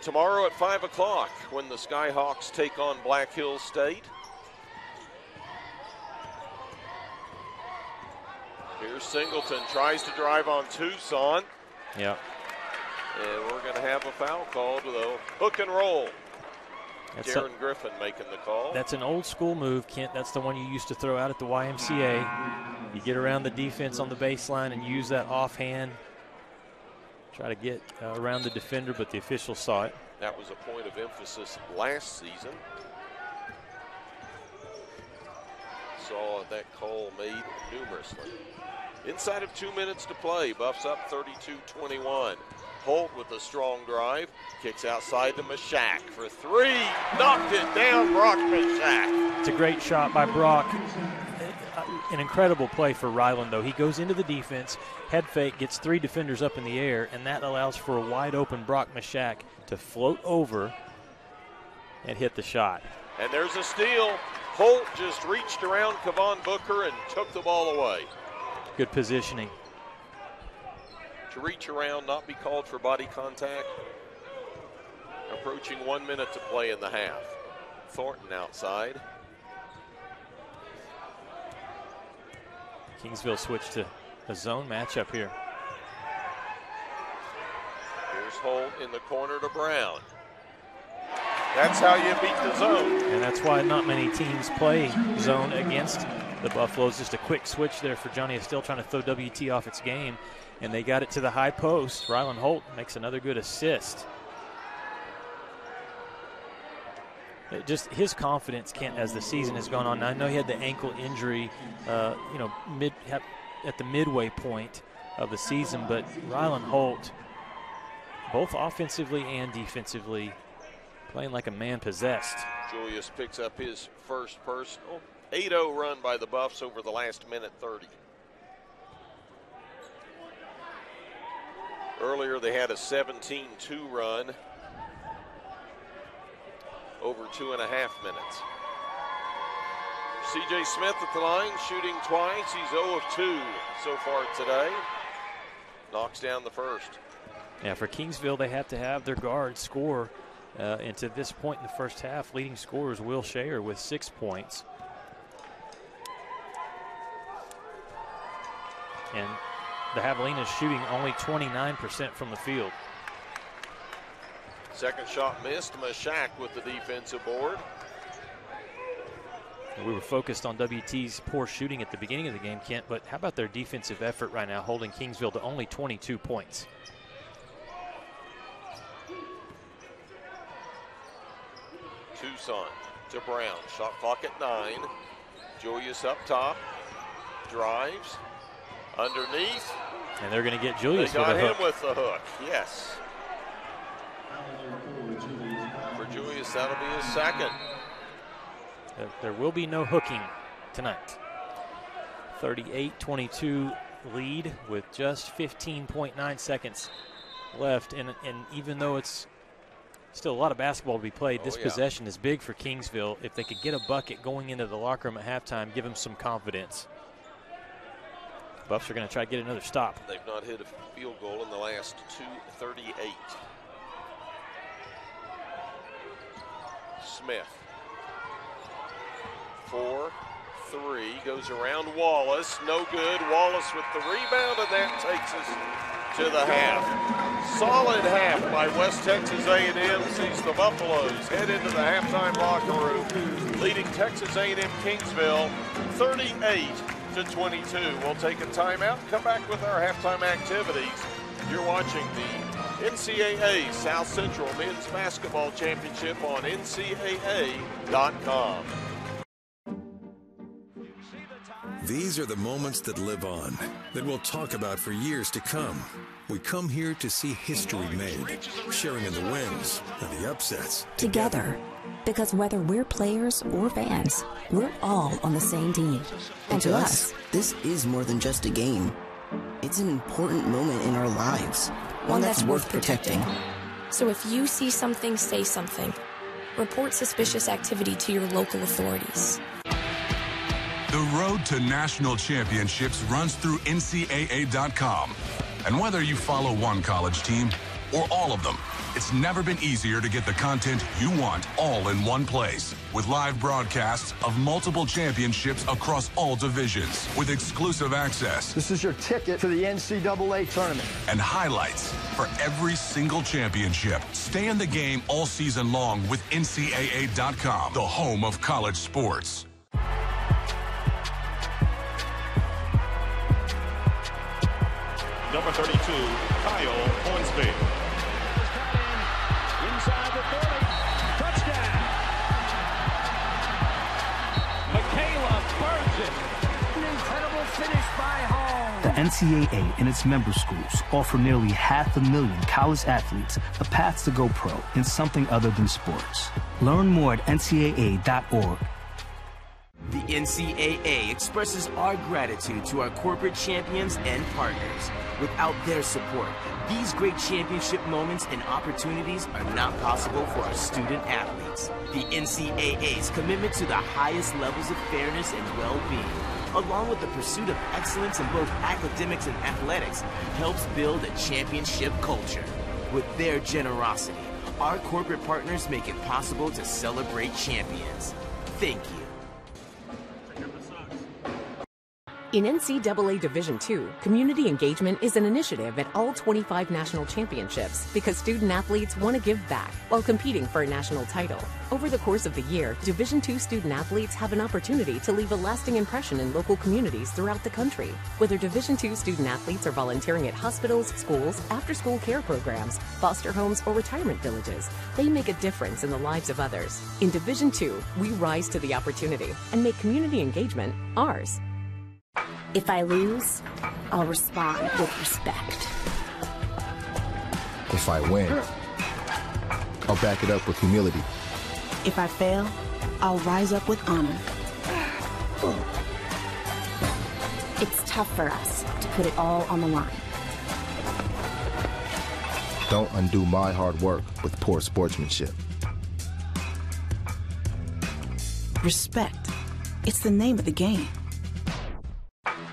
tomorrow at 5 o'clock when the Skyhawks take on Black Hills State. Here's Singleton, tries to drive on Toussaint, Yeah. and we're going to have a foul called, though. Hook and roll. That's a- Griffin making the call. That's an old school move, Kent. That's the one you used to throw out at the YMCA. You get around the defense on the baseline and use that offhand. Try to get uh, around the defender, but the official saw it. That was a point of emphasis last season. Saw that call made numerously. Inside of two minutes to play, Buffs up 32-21. Holt with a strong drive, kicks outside to Mashak for three. Knocked it down, Brock Mashak. It's a great shot by Brock. Uh, an incredible play for Ryland, though. He goes into the defense, head fake, gets three defenders up in the air, and that allows for a wide open Brock Mashak to float over and hit the shot. And there's a steal. Holt just reached around Kavan Booker and took the ball away. Good positioning. To reach around, not be called for body contact. approaching one minute to play in the half. Thornton outside. Kingsville switched to a zone matchup here. Here's Holt in the corner to Brown. That's how you beat the zone. And that's why not many teams play zone against the Buffaloes. Just a quick switch there for Johnny Estelle trying to throw WT off its game. And they got it to the high post. Ryland Holt makes another good assist. It just his confidence can't as the season has gone on. I know he had the ankle injury, uh, you know, mid at the midway point of the season, but Ryland Holt, both offensively and defensively, playing like a man possessed. Julius picks up his first personal. 8-0 run by the Buffs over the last minute 30. Earlier they had a 17-2 run over two and a half minutes. CJ Smith at the line, shooting twice. He's 0 of 2 so far today. Knocks down the first. Yeah, for Kingsville, they have to have their guards score. Uh, and to this point in the first half, leading scorer is Will Shayer with six points. And the Javelinas shooting only 29% from the field. Second shot missed. Mashak with the defensive board. We were focused on WT's poor shooting at the beginning of the game, Kent, but how about their defensive effort right now, holding Kingsville to only 22 points? Toussaint to Brown. Shot clock at nine. Julius up top. Drives. Underneath. And they're going to get Julius they got with a him hook. with the hook. Yes. That'll be his second. There, will be no hooking tonight. 38-22 lead with just 15.9 seconds left. And, and even though it's still a lot of basketball to be played, oh, this Oh, yeah. possession is big for Kingsville. If they could get a bucket going into the locker room at halftime, give them some confidence. Buffs are going to try to get another stop. They've not hit a field goal in the last 238. Smith. Four, three, goes around Wallace. No good. Wallace with the rebound, and that takes us to the half. Solid half by West Texas A&M sees the Buffaloes head into the halftime locker room, leading Texas A&M Kingsville 38 to 22. We'll take a timeout, come back with our halftime activities. You're watching the NCAA South Central Men's Basketball Championship on NCAA.com. These are the moments that live on, that we'll talk about for years to come. We come here to see history made, sharing in the wins and the upsets. Together. Because whether we're players or fans, we're all on the same team. And to us, this is more than just a game. It's an important moment in our lives, one that's worth protecting. So if you see something, say something. Report suspicious activity to your local authorities. The road to national championships runs through NCAA.com. And whether you follow one college team or all of them, it's never been easier to get the content you want all in one place. With live broadcasts of multiple championships across all divisions, with exclusive access This is your ticket to the NCAA tournament. and highlights for every single championship. Stay in the game all season long with NCAA.com, the home of college sports. Number 32, Kyle Hornsby. NCAA and its member schools offer nearly half a million college athletes a path to go pro in something other than sports. Learn more at ncaa.org. The NCAA expresses our gratitude to our corporate champions and partners. Without their support, these great championship moments and opportunities are not possible for our student athletes. The NCAA's commitment to the highest levels of fairness and well-being, along with the pursuit of excellence in both academics and athletics, helps build a championship culture. With their generosity, our corporate partners make it possible to celebrate champions. Thank you. In NCAA Division II, community engagement is an initiative at all 25 national championships because student athletes want to give back while competing for a national title. Over the course of the year, Division II student athletes have an opportunity to leave a lasting impression in local communities throughout the country. Whether Division II student athletes are volunteering at hospitals, schools, after school care programs, foster homes, or retirement villages, they make a difference in the lives of others. In Division II, we rise to the opportunity and make community engagement ours. If I lose, I'll respond with respect. If I win, I'll back it up with humility. If I fail, I'll rise up with honor. It's tough for us to put it all on the line. Don't undo my hard work with poor sportsmanship. Respect. It's the name of the game.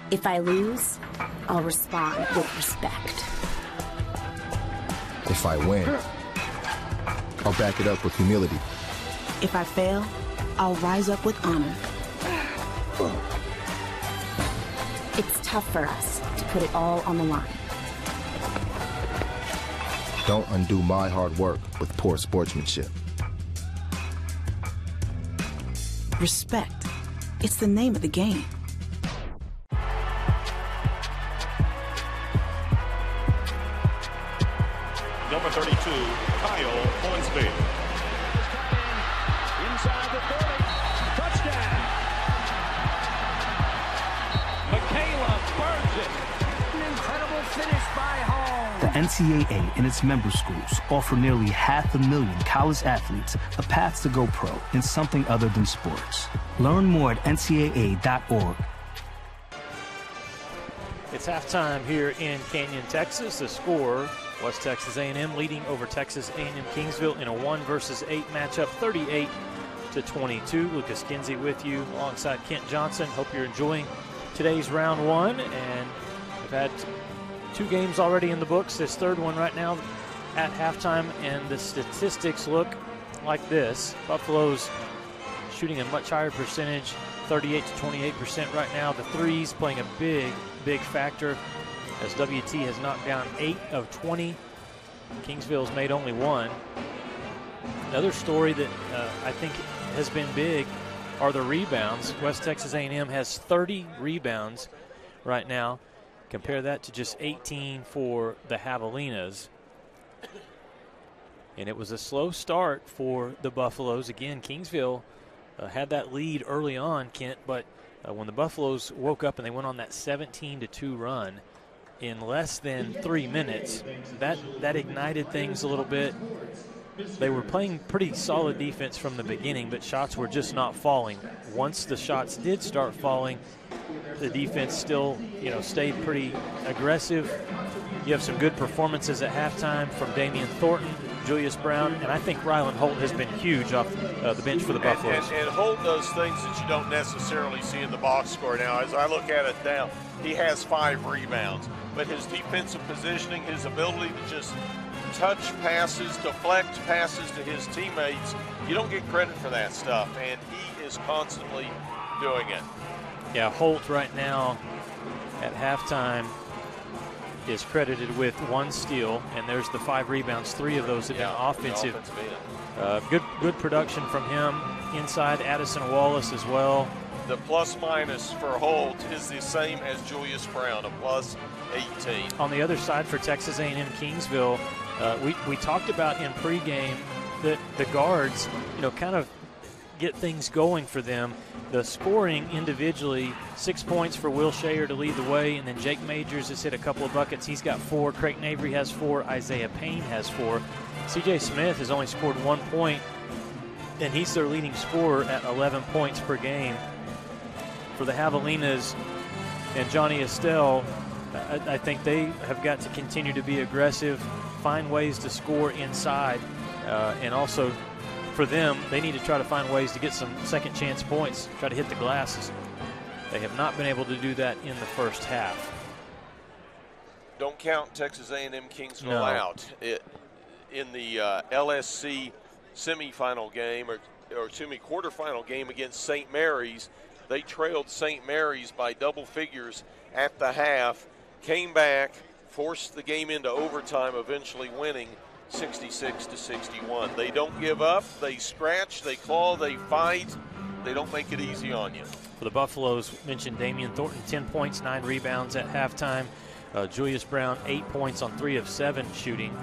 If I lose, I'll respond with respect. If I win, I'll back it up with humility. If I fail, I'll rise up with honor. It's tough for us to put it all on the line. Don't undo my hard work with poor sportsmanship. Respect. It's the name of the game. Number 32, Kyle Hornsby. Inside the 30. Touchdown. Michaela burns it. An incredible finish by Hall. The NCAA and its member schools offer nearly half a million college athletes a path to go pro in something other than sports. Learn more at ncaa.org. It's halftime here in Canyon, Texas. The score was Texas A&M leading over Texas A&M Kingsville in a one versus eight matchup, 38 to 22. Lucas Kinsey with you alongside Kent Johnson. Hope you're enjoying today's round one, and we've had two games already in the books. This third one right now at halftime, and the statistics look like this: Buffalo's shooting a much higher percentage, 38 to 28 percent right now. The threes playing a big, big factor as WT has knocked down eight of 20. Kingsville's made only one. Another story that uh, I think has been big are the rebounds. West Texas A&M has 30 rebounds right now. Compare that to just 18 for the Javelinas. And it was a slow start for the Buffaloes. Again, Kingsville uh, had that lead early on, Kent, but uh, when the Buffaloes woke up and they went on that 17 to 2 run in less than three minutes, that, that ignited things a little bit. They were playing pretty solid defense from the beginning, but shots were just not falling. Once the shots did start falling, the defense still, you know, stayed pretty aggressive. You have some good performances at halftime from Damian Thornton, Julius Brown, and I think Ryland Holt has been huge off uh, the bench for the And, Buffaloes. and, and Holt does things that you don't necessarily see in the box score. Now, as I look at it now, he has five rebounds, but his defensive positioning, his ability to just touch passes, deflect passes to his teammates, you don't get credit for that stuff, and he is constantly doing it. Yeah, Holt right now at halftime is credited with one steal, and there's the five rebounds. Three of those have Yeah, been offensive. offensive. Uh, good, good production from him inside. Addison Wallace as well. The plus minus for Holt is the same as Julius Brown, a plus 18. On the other side for Texas A&M Kingsville, uh, we, we talked about in pregame that the guards, you know, kind of get things going for them. The scoring individually, six points for Will Shayer to lead the way, and then Jake Majors has hit a couple of buckets. He's got four. Craig Avery has four. Isaiah Payne has four. CJ Smith has only scored one point, and he's their leading scorer at 11 points per game. For the Javelinas and Johnny Estelle, I, I think they have got to continue to be aggressive, find ways to score inside, uh, and also for them, they need to try to find ways to get some second chance points, try to hit the glasses. They have not been able to do that in the first half. Don't count Texas A&M Kingsville No. out. It, in the uh, LSC semifinal game, or, or excuse me, quarterfinal game against St. Mary's. They trailed St. Mary's by double figures at the half, came back, forced the game into overtime, eventually winning 66 to 61. They don't give up. They scratch. They claw. They fight. They don't make it easy on you. For the Buffaloes, mentioned Damian Thornton, 10 points, nine rebounds at halftime. Uh, Julius Brown, eight points on three of seven shooting.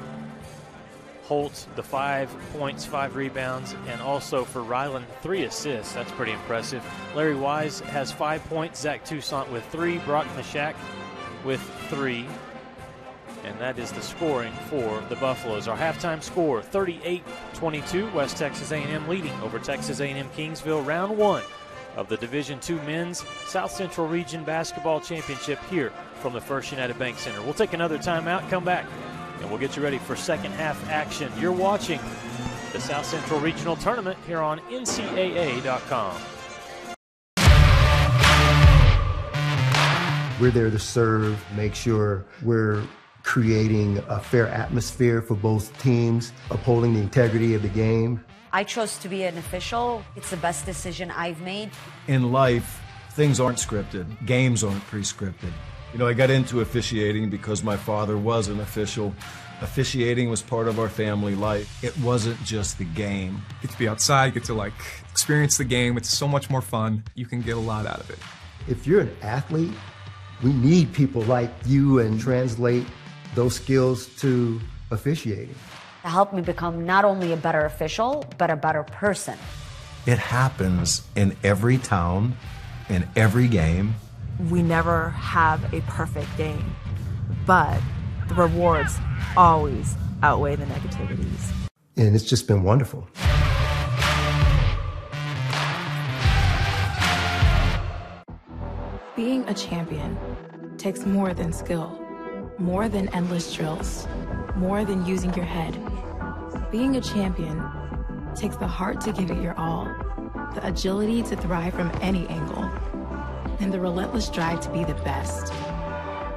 Holt, the five points, five rebounds, and also for Ryland, three assists. That's pretty impressive. Larry Wise has five points. Zach Toussaint with three. Brock Mashak with three. And that is the scoring for the Buffaloes. Our halftime score, 38-22. West Texas A&M leading over Texas A&M Kingsville, round one of the Division II Men's South Central Region Basketball Championship here from the First United Bank Center. We'll take another timeout, come back, and we'll get you ready for second half action. You're watching the South Central Regional Tournament here on NCAA.com. We're there to serve, make sure we're creating a fair atmosphere for both teams, upholding the integrity of the game. I chose to be an official. It's the best decision I've made. In life, things aren't scripted, games aren't pre scripted. You know, I got into officiating because my father was an official. Officiating was part of our family life. It wasn't just the game. Get to be outside, get to like experience the game. It's so much more fun. You can get a lot out of it. If you're an athlete, we need people like you and translate those skills to officiating. To help me become not only a better official, but a better person. It happens in every town, in every game. We never have a perfect game, but the rewards always outweigh the negativities. And it's just been wonderful. Being a champion takes more than skill, more than endless drills, more than using your head. Being a champion takes the heart to give it your all, the agility to thrive from any angle, and the relentless drive to be the best.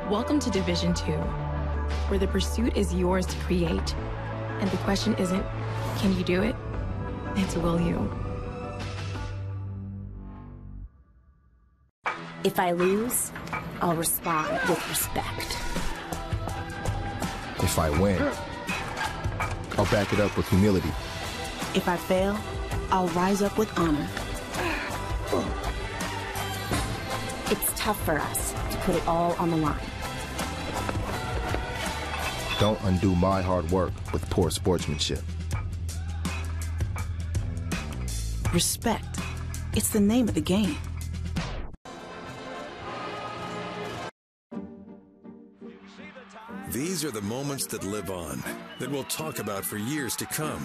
Welcome to Division 2, where the pursuit is yours to create, and the question isn't, can you do it? It's will you. If I lose, I'll respond with respect. If I win, I'll back it up with humility. If I fail, I'll rise up with honor. It's tough for us to put it all on the line. Don't undo my hard work with poor sportsmanship. Respect. It's the name of the game. These are the moments that live on, that we'll talk about for years to come.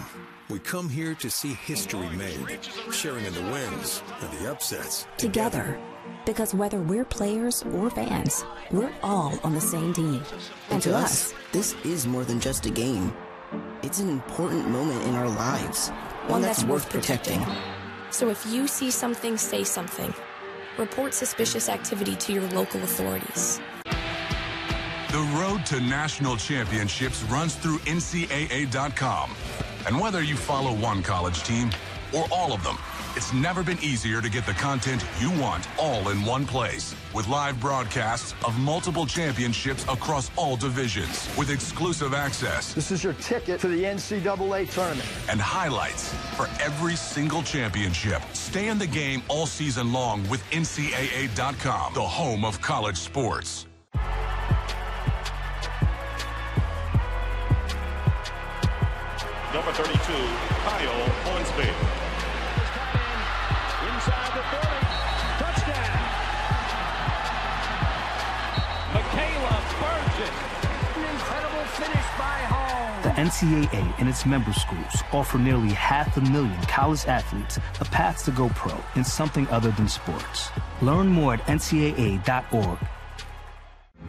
We come here to see history made, sharing in the wins and the upsets. Together. Because whether we're players or fans, we're all on the same team. And to us, this is more than just a game. It's an important moment in our lives, one, that's, worth protecting. So if you see something, say something. Report suspicious activity to your local authorities. The road to national championships runs through NCAA.com. And whether you follow one college team or all of them, it's never been easier to get the content you want all in one place. With live broadcasts of multiple championships across all divisions, with exclusive access. This is your ticket to the NCAA tournament. And highlights for every single championship. Stay in the game all season long with NCAA.com, the home of college sports. Number 32, Kyle Hornsby. Inside the 30. Touchdown. Michaela Burgess. An incredible finish by Holmes. The NCAA and its member schools offer nearly half a million college athletes a path to go pro in something other than sports. Learn more at ncaa.org.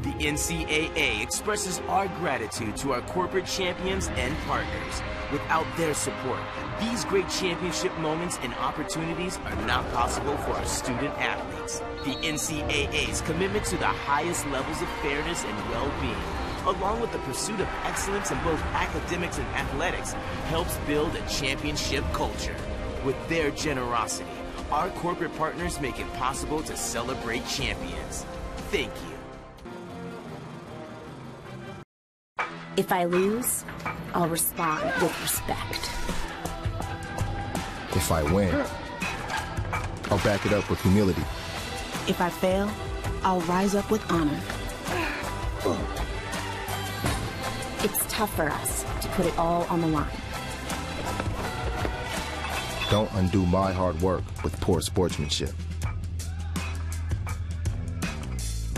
The NCAA expresses our gratitude to our corporate champions and partners. Without their support, these great championship moments and opportunities are not possible for our student athletes. The NCAA's commitment to the highest levels of fairness and well-being along with the pursuit of excellence in both academics and athletics, helps build a championship culture. With their generosity, our corporate partners make it possible to celebrate champions. Thank you. If I lose, I'll respond with respect. If I win, I'll back it up with humility. If I fail, I'll rise up with honor. It's tough for us to put it all on the line. Don't undo my hard work with poor sportsmanship.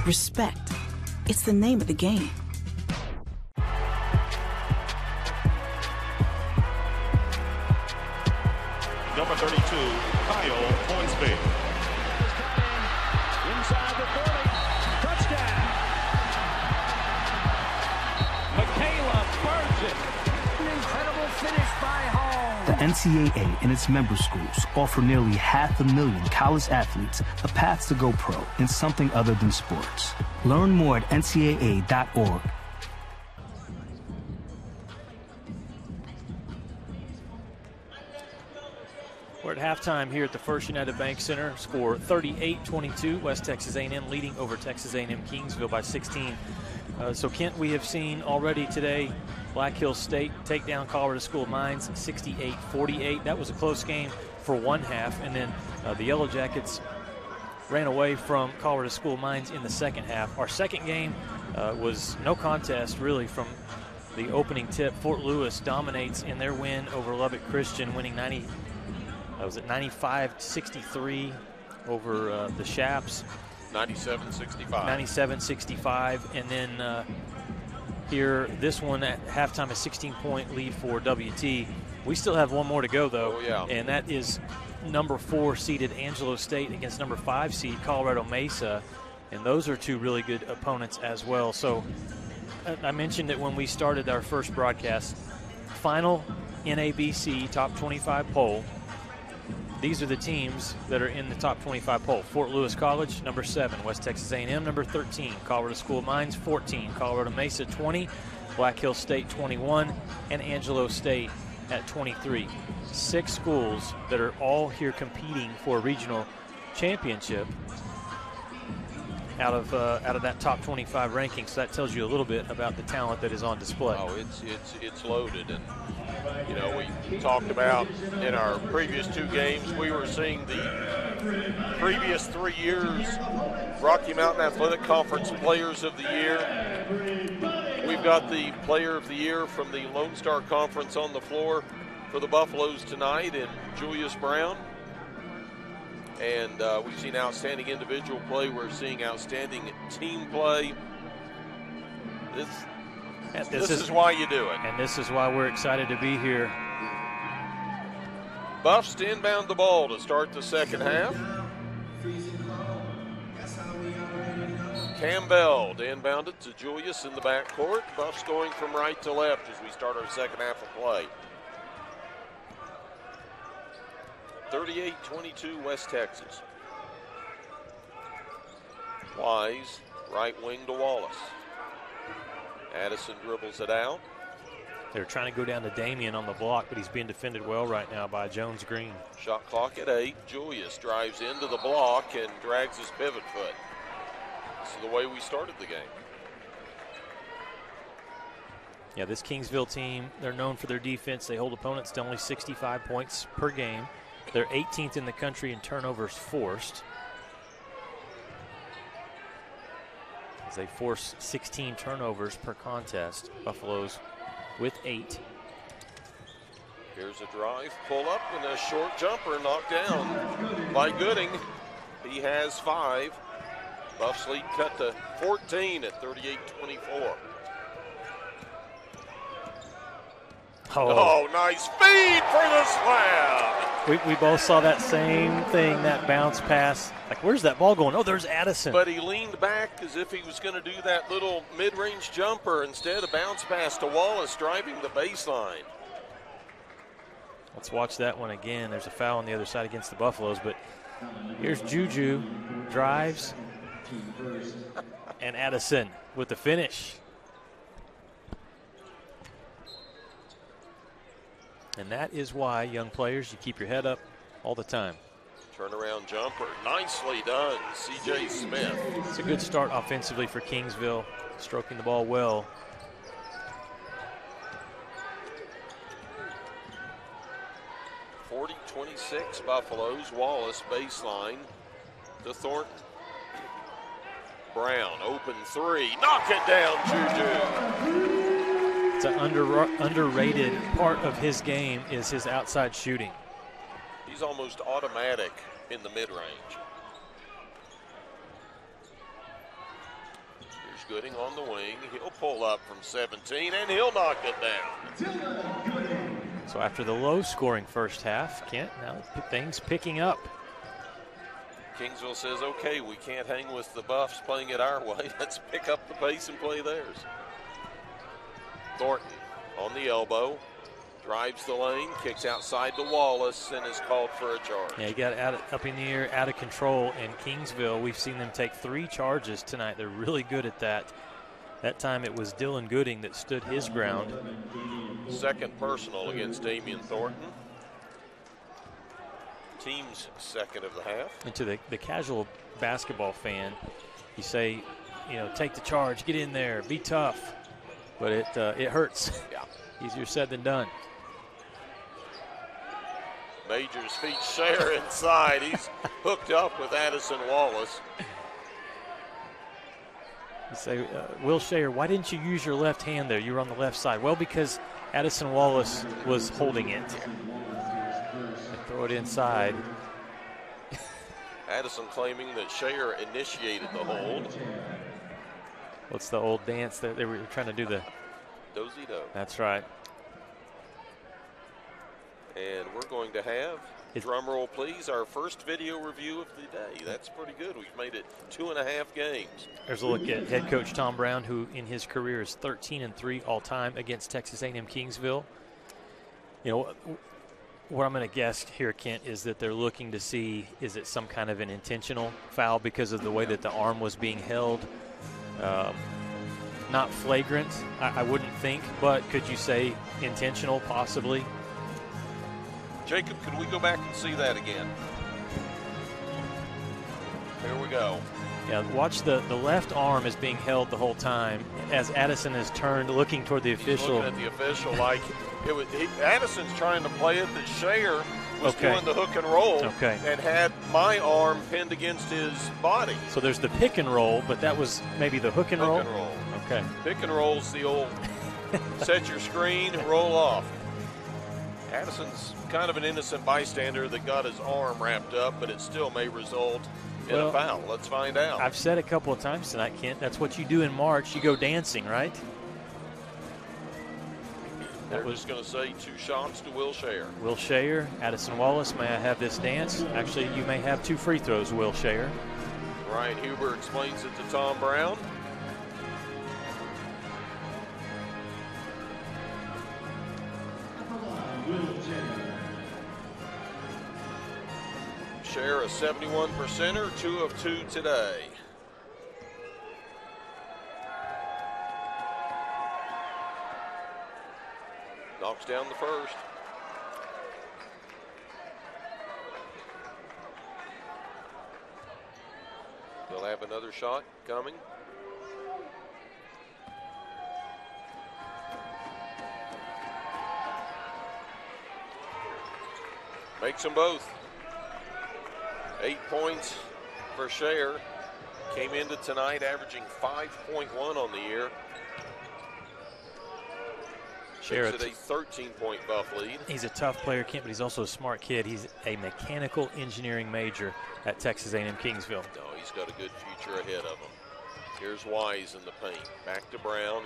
Respect. It's the name of the game. 32, Kyle Hornsby. Inside the 30. Touchdown. Michaela burns it. An incredible finish by Hall. The NCAA and its member schools offer nearly half a million college athletes a path to go pro in something other than sports. Learn more at ncaa.org. halftime here at the First United Bank Center. Score 38-22. West Texas A&M leading over Texas A&M Kingsville by 16. Uh, so Kent, we have seen already today Black Hills State take down Colorado School of Mines 68-48. That was a close game for one half, and then uh, the Yellow Jackets ran away from Colorado School of Mines in the second half. Our second game uh, was no contest really from the opening tip. Fort Lewis dominates in their win over Lubbock Christian, winning 90. That was at 95-63 over uh, the Chaps. 97-65. 97-65, and then uh, here this one at halftime a 16-point lead for WT. We still have one more to go though, Oh, yeah. and that is number four seeded Angelo State against number five seed Colorado Mesa, and those are two really good opponents as well. So I mentioned it when we started our first broadcast. Final NABC top 25 poll. These are the teams that are in the top 25 poll. Fort Lewis College, number seven. West Texas A&M, number 13. Colorado School of Mines, 14. Colorado Mesa, 20. Black Hill State, 21. And Angelo State at 23. Six schools that are all here competing for a regional championship out of uh, out of that top 25 ranking. So that tells you a little bit about the talent that is on display. Oh, it's it's it's loaded, and you know we talked about in our previous two games we were seeing the previous three years Rocky Mountain Athletic Conference Players of the Year. We've got the Player of the Year from the Lone Star Conference on the floor for the Buffaloes tonight, and Julius Brown. And uh, we've seen outstanding individual play. We're seeing outstanding team play. This, And this, is, why you do it. And this is why we're excited to be here. Buffs to inbound the ball to start the second half. Campbell to inbound it to Julius in the backcourt. Buffs going from right to left as we start our second half of play. 38-22 West Texas. Wise, right wing to Wallace. Addison dribbles it out. They're trying to go down to Damien on the block, but he's being defended well right now by Jones Green. Shot clock at eight. Julius drives into the block and drags his pivot foot. This is the way we started the game. Yeah, this Kingsville team, they're known for their defense. They hold opponents to only 65 points per game. They're 18th in the country in turnovers forced. As they force 16 turnovers per contest. Buffaloes with eight. Here's a drive, pull up, and a short jumper knocked down by Gooding. He has five. Buffs lead cut to 14 at 38 24. Oh, oh nice feed for the slam. We, we both saw that same thing, that bounce pass. Like, where's that ball going? Oh, there's Addison. But he leaned back as if he was going to do that little mid range jumper instead of bounce pass to Wallace driving the baseline. Let's watch that one again. There's a foul on the other side against the Buffaloes, but here's Juju, drives, and Addison with the finish. And that is why, young players, you keep your head up all the time. Turnaround jumper, nicely done, C.J. Smith. It's a good start offensively for Kingsville, stroking the ball well. Forty twenty-six Buffaloes. Wallace baseline to Thornton. Brown open three, knock it down, Juju. It's an under, underrated part of his game is his outside shooting. He's almost automatic in the mid-range. Here's Gooding on the wing. He'll pull up from 17 and he'll knock it down. So after the low-scoring first half, Kent, now things picking up. Kingsville says, okay, we can't hang with the Buffs playing it our *laughs* way. Let's pick up the pace and play theirs. Thornton on the elbow, drives the lane, kicks outside to Wallace, and is called for a charge. Yeah, he got out, up in the air, out of control. And Kingsville, we've seen them take three charges tonight. They're really good at that. That time it was Dylan Gooding that stood his ground. Second personal against Damian Thornton. Team's second of the half. And to the, the casual basketball fan, you say, you know, take the charge, get in there, be tough. But it uh, it hurts. *laughs* Yeah. Easier said than done. Majors feet Shayer inside. He's *laughs* hooked up with Addison Wallace. You say, uh, Will Shayer, why didn't you use your left hand there? You were on the left side. Well, because Addison Wallace was holding it. And throw it inside. Addison claiming that Shayer initiated the hold. What's the old dance that they were trying to do the do-si-do. That's right. And we're going to have, drum roll please, our first video review of the day. That's pretty good. We've made it two and a half games. There's a look at head coach Tom Brown, who in his career is 13 and 3 all time against Texas A&M Kingsville. You know, what I'm going to guess here, Kent, is that they're looking to see is it some kind of an intentional foul because of the way that the arm was being held. Um, not flagrant, I, I wouldn't think, but could you say intentional, possibly? Jacob, could we go back and see that again? Here we go. Yeah, watch the, the left arm is being held the whole time as Addison is turned looking toward the official. Looking at the official like it was. He, Addison's trying to play it that Shayer was Okay. doing the hook and roll Okay. and had my arm pinned against his body. So there's the pick and roll, but that was maybe the hook and Hook roll. and roll. Okay. Pick and roll's the old *laughs* set your screen, roll off. Addison's kind of an innocent bystander that got his arm wrapped up, but it still may result in Well, a foul. Let's find out. I've said a couple of times tonight, Kent. That's what you do in March. You go dancing, right? They're just going to say two shots to Will Shayer. Will Shayer, Addison Wallace, may I have this dance? Actually, you may have two free throws, Will Shayer. Ryan Huber explains it to Tom Brown. Shayer a 71 percenter, two of two today. Knocks down the first. They'll have another shot coming. Makes them both. Eight points for Shayer. Came into tonight averaging 5.1 on the year. A 13 point buff lead. He's a tough player, Kent, but he's also a smart kid. He's a mechanical engineering major at Texas A&M Kingsville. No, he's got a good future ahead of him. Here's Wise in the paint. Back to Brown.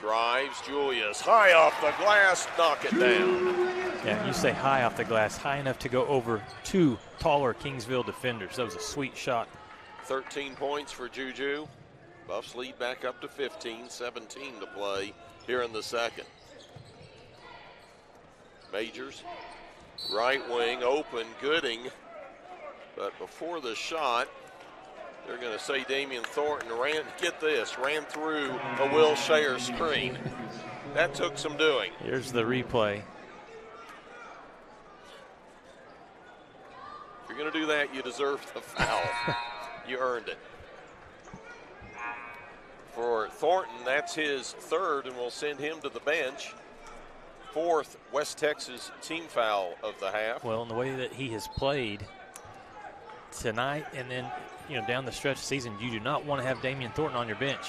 Drives Julius. High off the glass. Knock it down. Yeah, you say high off the glass, high enough to go over two taller Kingsville defenders. That was a sweet shot. 13 points for Juju. Buffs lead back up to 15, 17 to play here in the second. Majors, right wing, open, Gooding. But before the shot, They're going to say Damian Thornton ran, get this, ran through a Will Shayer screen. That took some doing. Here's the replay. If you're going to do that, you deserve the foul. *laughs* you earned it. For Thornton, that's his third, and we'll send him to the bench. Fourth West Texas team foul of the half. Well, in the way that he has played tonight and then you know, down the stretch of season, you do not want to have Damian Thornton on your bench.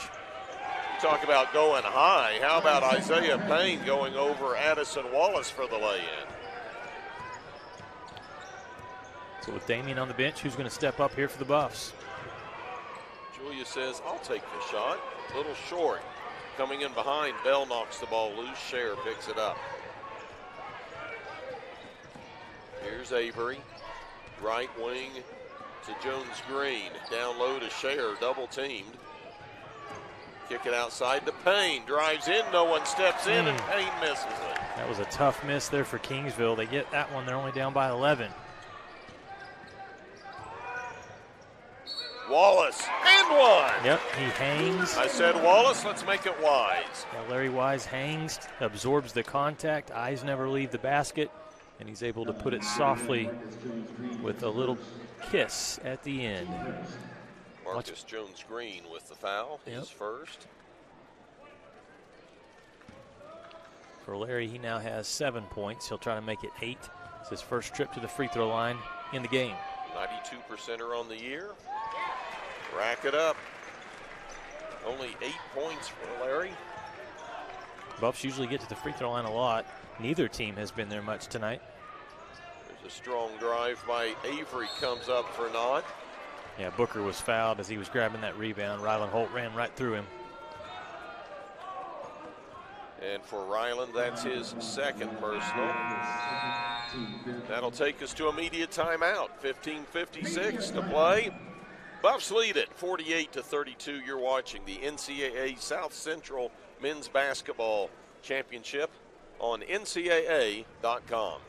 Talk about going high. How about Isaiah Payne going over Addison Wallace for the lay-in? So with Damian on the bench, who's going to step up here for the Buffs? Julius says, I'll take the shot. A little short. Coming in behind, Bell knocks the ball loose. Shayer picks it up. Here's Avery. Right wing to Jones Green. Down low to Shayer, double teamed. Kick it outside to Payne. Drives in, no one steps in, mm. and hmm. Payne misses it. That was a tough miss there for Kingsville. They get that one, they're only down by 11. Wallace, and one. Yep, he hangs. I said Wallace, let's make it Wise. Larry Wise hangs, absorbs the contact, eyes never leave the basket, and he's able to put it softly with a little kiss at the end. Marcus Watch. Jones Green with the foul, yep. his first. For Larry, he now has seven points. He'll try to make it eight. It's his first trip to the free throw line in the game. 92 percenter on the year. Rack it up. Only eight points for Larry. Buffs usually get to the free throw line a lot. Neither team has been there much tonight. There's a strong drive by Avery comes up for naught. Yeah, Booker was fouled as he was grabbing that rebound. Ryland Holt ran right through him. And for Ryland, that's his second personal. That'll take us to immediate timeout. 15:56 to play. Buffs lead it 48 to 32. You're watching the NCAA South Central Men's Basketball Championship on NCAA.com.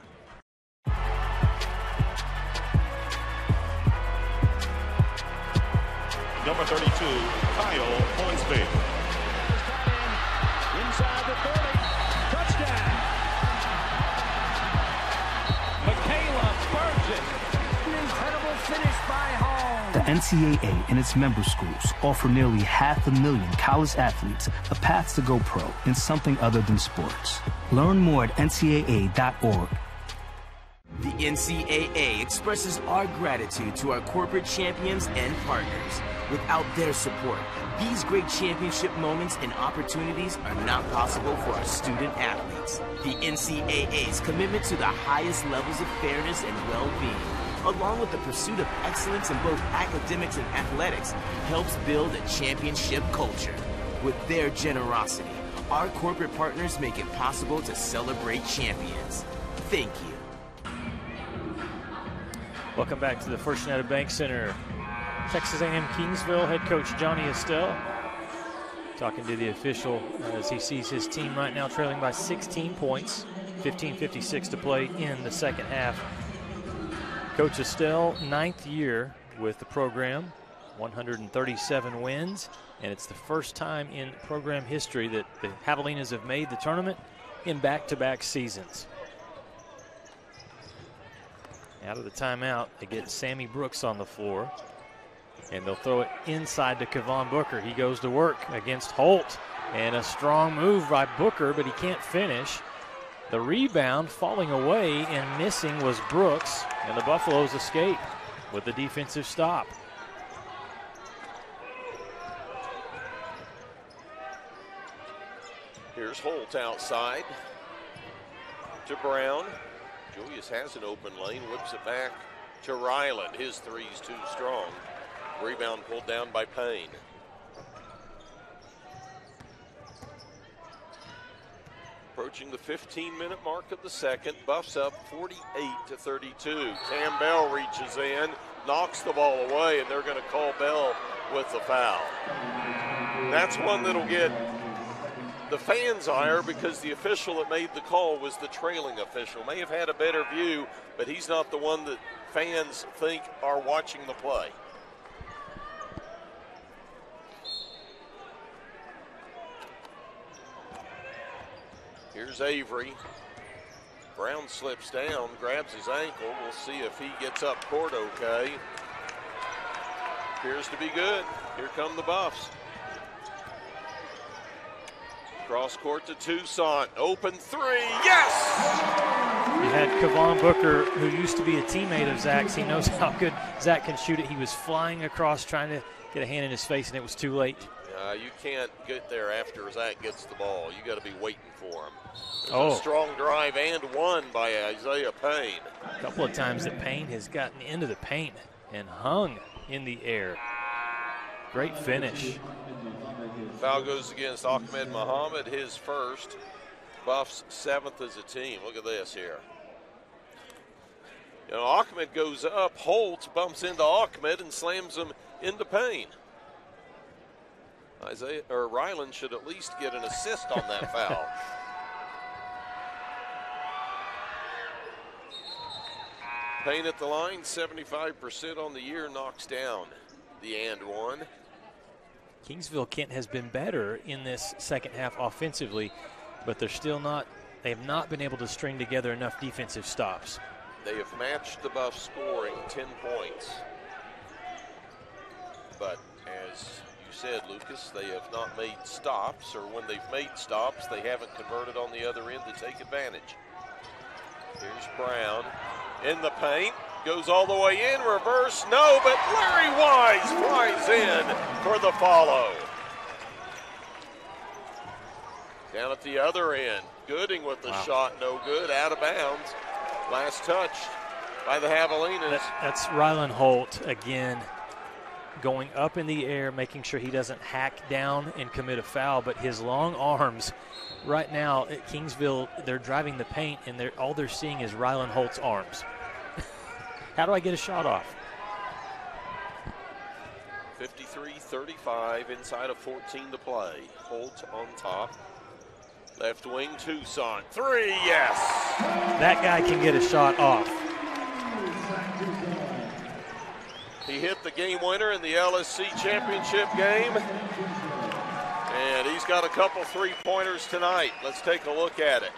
number 32, Kyle Hornsby. Inside the 30. Touchdown. Michaela Burgess. An incredible finish by Hall. NCAA and its member schools offer nearly half a million college athletes a path to go pro in something other than sports. Learn more at ncaa.org. The NCAA expresses our gratitude to our corporate champions and partners. Without their support, these great championship moments and opportunities are not possible for our student athletes. The NCAA's commitment to the highest levels of fairness and well-being, along with the pursuit of excellence in both academics and athletics, helps build a championship culture. With their generosity, our corporate partners make it possible to celebrate champions. Thank you. Welcome back to the First United Bank Center Texas A&M Kingsville head coach Johnny Estelle talking to the official as he sees his team right now trailing by 16 points, 15:56 to play in the second half. Coach Estelle, ninth year with the program, 137 wins, and it's the first time in program history that the Javelinas have made the tournament in back-to-back seasons. Out of the timeout, they get Sammy Brooks on the floor. And they'll throw it inside to Kevon Booker. He goes to work against Holt. And a strong move by Booker, but he can't finish. The rebound falling away and missing was Brooks, and the Buffaloes escape with the defensive stop. Here's Holt outside to Brown. Julius has an open lane, whips it back to Ryland. His three's too strong. Rebound pulled down by Payne. Approaching the 15 minute mark of the second. Buffs up 48 to 32. Cam Bell reaches in, knocks the ball away, and they're going to call Bell with the foul. That's one that'll get the fans ire because the official that made the call was the trailing official. May have had a better view, but he's not the one that fans think are watching the play. Here's Avery. Brown slips down, grabs his ankle. We'll see if he gets up court okay. Appears to be good. Here come the Buffs. Cross court to Toussaint. Open three. Yes! You had Kevon Booker, who used to be a teammate of Zach's. He knows *laughs* how good Zach can shoot it. He was flying across trying to get a hand in his face, and it was too late. Uh, you can't get there after Zach gets the ball. You got to be waiting for him. There's Oh. a strong drive and one by Isaiah Payne. A couple of times that Payne has gotten into the paint and hung in the air. Great finish. Foul goes against Ahmed Muhammad, his first. Buffs seventh as a team. Look at this here. You know, Ahmed goes up, Holtz bumps into Ahmed and slams him into Payne. Isaiah or Ryland should at least get an assist on that *laughs* foul. Payne at the line, 75% on the year, knocks down the and one. Kingsville Kent has been better in this second half offensively, but they're still not. They have not been able to string together enough defensive stops. They have matched the Buff scoring 10 points. But as you said, Lucas, they have not made stops, or when they've made stops, they haven't converted on the other end to take advantage. Here's Brown in the paint, goes all the way in, reverse, no, but Larry Wise flies in for the follow. Down at the other end, Gooding with the Wow. shot, no good, out of bounds. Last touch by the Javelinas. That- that's Ryland Holt again going up in the air, making sure he doesn't hack down and commit a foul. But his long arms, right now at Kingsville, they're driving the paint, and they're, all they're seeing is Ryland Holt's arms. *laughs* How do I get a shot off? 53-35 inside of 14 to play. Holt on top. Left wing Toussaint. Three, yes. That guy can get a shot off. He hit the game winner in the LSC championship game. And he's got a couple three pointers tonight. Let's take a look at it.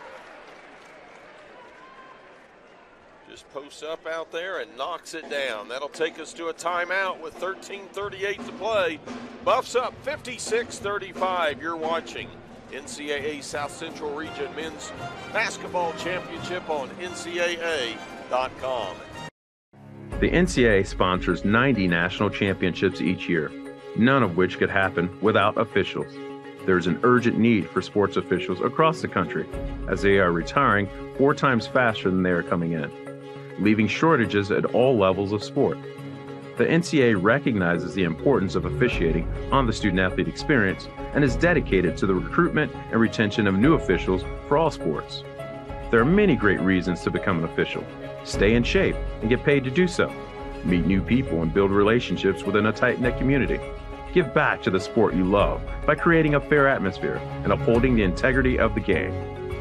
Just posts up out there and knocks it down. That'll take us to a timeout with 13:38 to play. Buffs up 56-35. You're watching NCAA South Central Region Men's Basketball Championship on NCAA.com. The NCAA sponsors 90 national championships each year, none of which could happen without officials. There is an urgent need for sports officials across the country as they are retiring four times faster than they are coming in, leaving shortages at all levels of sport. The NCAA recognizes the importance of officiating on the student athlete experience and is dedicated to the recruitment and retention of new officials for all sports. There are many great reasons to become an official. Stay in shape and get paid to do so. Meet new people and build relationships within a tight knit community. Give back to the sport you love by creating a fair atmosphere and upholding the integrity of the game.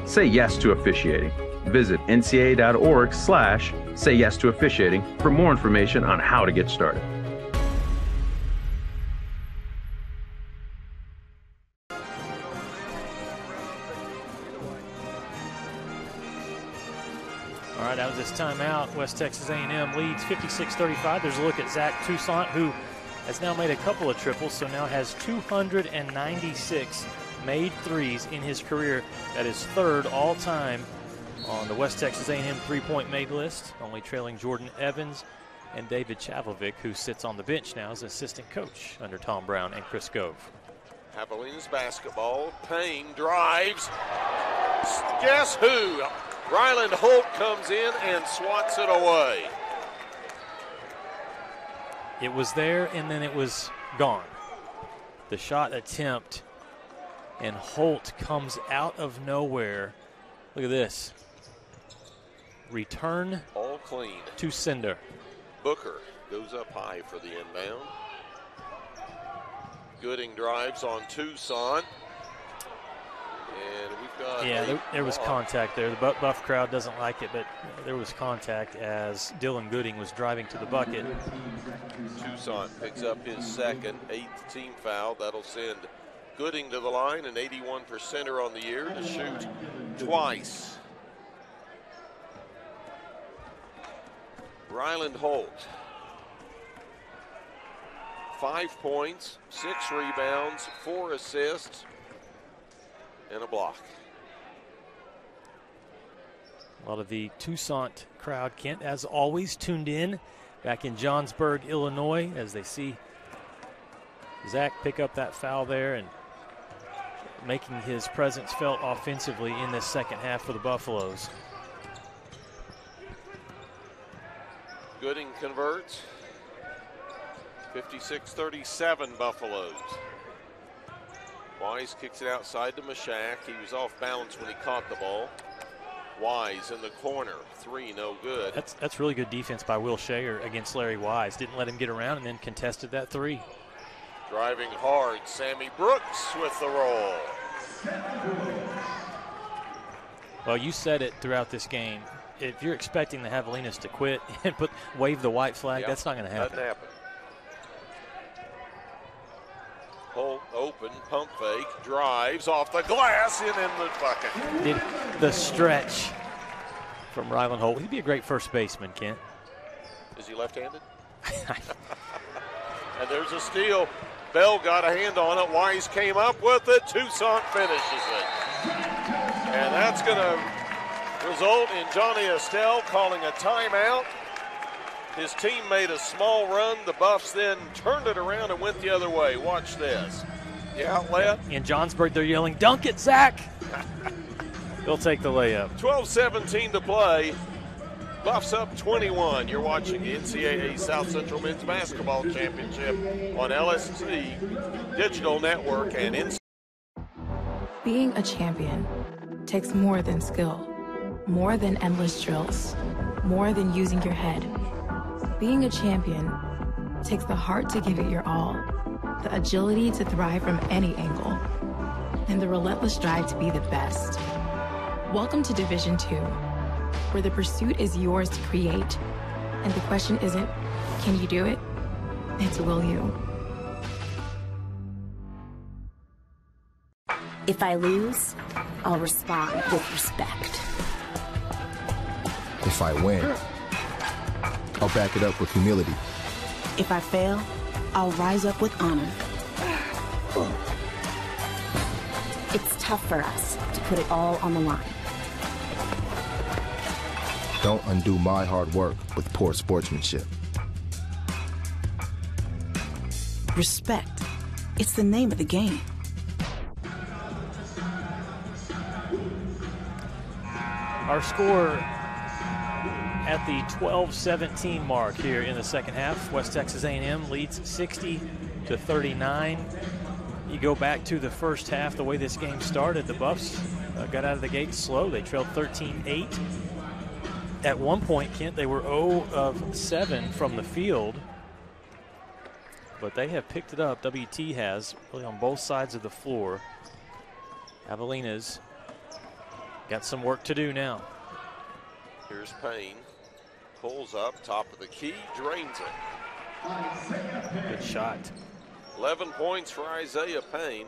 Say yes to officiating. Visit ncaa.org slash say yes to officiating for more information on how to get started. Right, out West Texas A&M leads 56-35. There's a look at Zach Toussaint, who has now made a couple of triples, so now has 296 made threes in his career. That is third all time on the West Texas A&M three-point made list, only trailing Jordan Evans and David Chavlovic, who sits on the bench now as assistant coach under Tom Brown and Chris Gove. Javelinas basketball. Payne drives. Guess who? Ryland Holt comes in and swats it away. It was there and then it was gone. The shot attempt, and Holt comes out of nowhere. Look at this. Return All clean. to Cinder. Booker goes up high for the inbound. Gooding drives on Toussaint. And we've got. Yeah, there, there was contact there. The Buff crowd doesn't like it, but there was contact as Dylan Gooding was driving to the bucket. Toussaint picks up his second, eighth team foul. That'll send Gooding to the line, an 81 percenter on the year to shoot twice. Ryland Holt. Five points, six rebounds, four assists, and a block. A lot of the Toussaint crowd, Kent, as always, tuned in back in Johnsburg, Illinois, as they see Zach pick up that foul there and making his presence felt offensively in this second half for the Buffaloes. Gooding converts. 56-37 Buffaloes. Wise kicks it outside to Mashak. He was off balance when he caught the ball. Wise in the corner. Three, no good. That's that's really good defense by Will Shayer against Larry Wise. Didn't let him get around and then contested that three. Driving hard, Sammy Brooks with the roll. Well, you said it throughout this game. If you're expecting the Javelinas to quit *laughs* and put wave the white flag, Yep, that's not going to happen. Doesn't happen. Holt open, pump fake, drives off the glass and in the bucket. Did the stretch from Ryland Holt. He'd be a great first baseman, Kent. Is he left-handed? *laughs* and there's a steal. Bell got a hand on it. Wise came up with it. Toussaint finishes it. And that's going to result in Johnny Estelle calling a timeout. His team made a small run. The Buffs then turned it around and went the other way. Watch this. The outlet. In Johnsburg, they're yelling, "Dunk it, Zach!" *laughs* He'll take the layup. 12-17 to play. Buffs up 21. You're watching the NCAA South Central Men's Basketball Championship on LSC Digital Network and in Being a champion takes more than skill, more than endless drills, more than using your head. Being a champion takes the heart to give it your all, the agility to thrive from any angle, and the relentless drive to be the best. Welcome to Division 2, where the pursuit is yours to create, and the question isn't, can you do it? It's will you. If I lose, I'll respond with respect. If I win, I'll back it up with humility. If I fail, I'll rise up with honor. It's tough for us to put it all on the line. Don't undo my hard work with poor sportsmanship. Respect. It's the name of the game. Our score at the 12-17 mark here in the second half. West Texas A&M leads 60 to 39. You go back to the first half, the way this game started, the Buffs uh, got out of the gate slow. They trailed 13-8. At one point, Kent, they were 0 of 7 from the field. But they have picked it up. WT has, really on both sides of the floor. Javelinas got some work to do now. Here's Payne. Pulls up, top of the key, drains it. Good shot. 11 points for Isaiah Payne.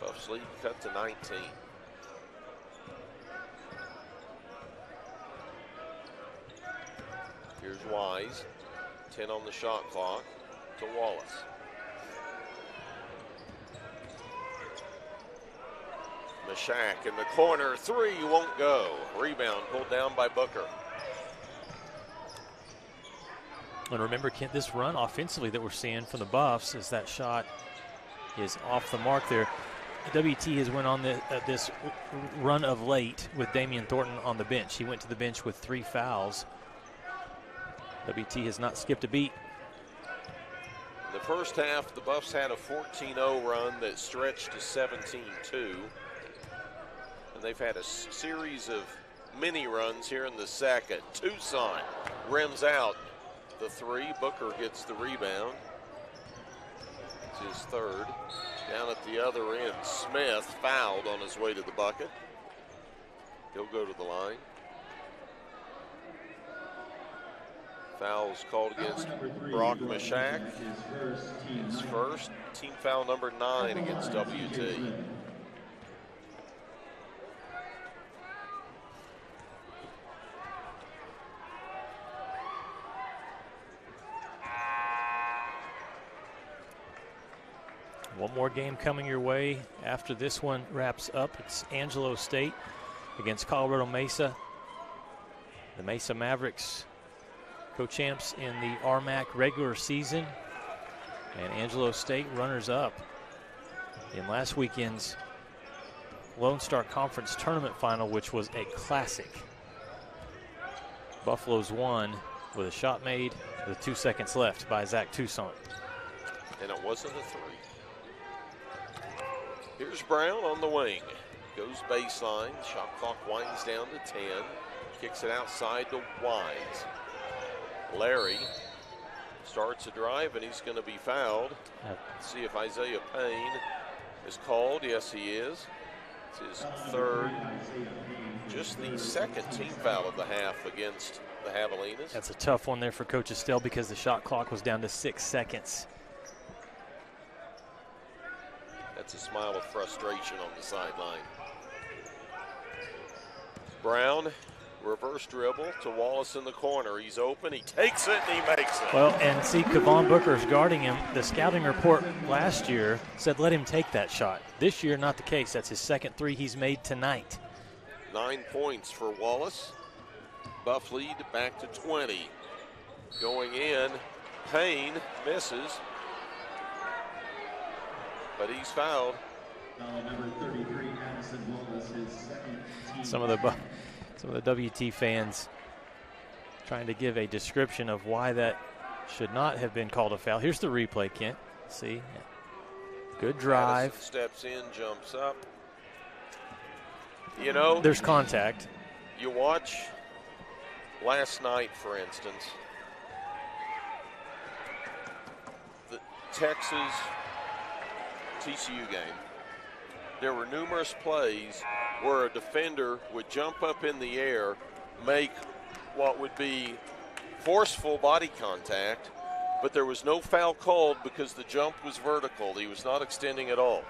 Buffs lead cut to 19. Here's Wise. 10 on the shot clock to Wallace. Mashak in the corner. Three won't go. Rebound pulled down by Booker. And remember, Kent, this run offensively that we're seeing from the Buffs is that shot is off the mark there. WT has went on the, uh, this run of late with Damian Thornton on the bench. He went to the bench with three fouls. WT has not skipped a beat. In the first half, the Buffs had a 14-0 run that stretched to 17-2. They've had a series of mini runs here in the second. Toussaint rims out the three. Booker gets the rebound. It's his third. Down at the other end, Smith fouled on his way to the bucket. He'll go to the line. Fouls called against Brock Mashak. His first team foul number nine against WT. One more game coming your way after this one wraps up. It's Angelo State against Colorado Mesa. The Mesa Mavericks co-champs in the RMAC regular season, and Angelo State runners-up in last weekend's Lone Star Conference tournament final, which was a classic. Buffaloes won with a shot made with two seconds left by Zach Toussaint. And it wasn't a three. Here's Brown on the wing. Goes baseline. Shot clock winds down to 10. Kicks it outside to Wise. Larry starts a drive and he's going to be fouled. Let's see if Isaiah Payne is called. Yes, he is. It's his third, just the second team foul of the half against the Javelinas. That's a tough one there for Coach Estelle because the shot clock was down to six seconds. That's a smile of frustration on the sideline. Brown, reverse dribble to Wallace in the corner. He's open, he takes it, and he makes it. Well, and see, Kevon Booker's guarding him. The scouting report last year said let him take that shot. This year, not the case. That's his second three he's made tonight. Nine points for Wallace. Buff lead back to 20. Going in, Payne misses, but he's fouled. Some of the some of the WT fans trying to give a description of why that should not have been called a foul. Here's the replay, Kent. See, good drive. Addison steps in, jumps up. You know, there's contact. You watch last night, for instance, the Texas TCU game. There were numerous plays where a defender would jump up in the air, make what would be forceful body contact, but there was no foul called because the jump was vertical. He was not extending at all.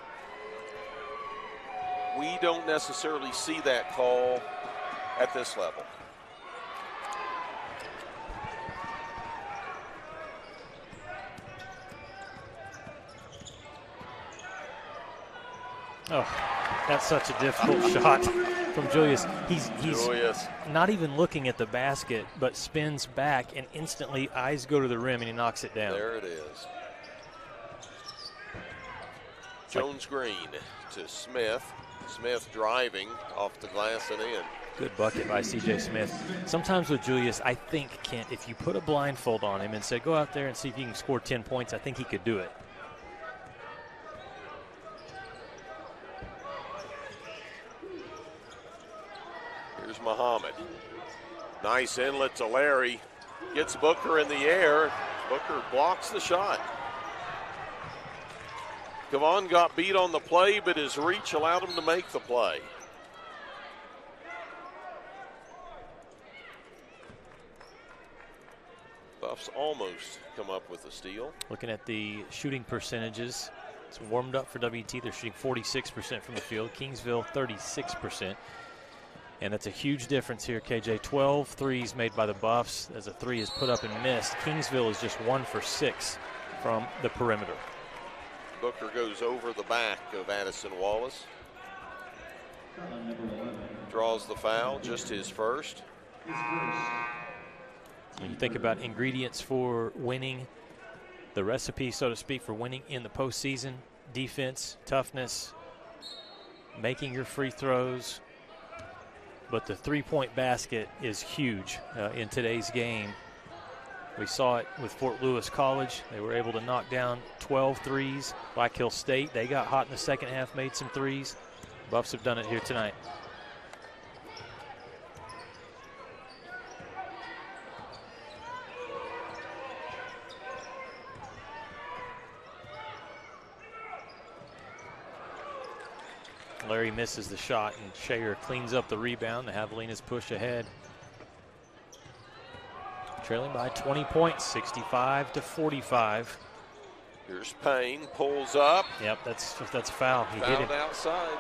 We don't necessarily see that call at this level. Oh, that's such a difficult *laughs* shot from Julius. He's he's Julius. not even looking at the basket, but spins back and instantly eyes go to the rim and he knocks it down. There it is. Jones Green to Smith. Smith driving off the glass and in. Good bucket by CJ Smith. Sometimes with Julius, I think, Kent, if you put a blindfold on him and said, go out there and see if you can score 10 points, I think he could do it. Muhammad. Nice inlet to Larry. Gets Booker in the air. Booker blocks the shot. Kevon got beat on the play, but his reach allowed him to make the play. Buffs almost come up with a steal. Looking at the shooting percentages, it's warmed up for WT. They're shooting 46% from the field. Kingsville 36%. And that's a huge difference here, KJ. 12 threes made by the Buffs as a three is put up and missed. Kingsville is just one for six from the perimeter. Booker goes over the back of Addison Wallace. Draws the foul, just his first. When you think about ingredients for winning, the recipe, so to speak, for winning in the postseason defense, toughness, making your free throws. But the three point basket is huge uh, in today's game. We saw it with Fort Lewis College. They were able to knock down 12 threes. Black Hill State, they got hot in the second half, made some threes. Buffs have done it here tonight. Misses the shot, and Shayer cleans up the rebound. The Javelinas push ahead. trailing by 20 points, 65 to 45. Here's Payne, pulls up. Yep, that's that's a foul. He Fouled hit him. outside.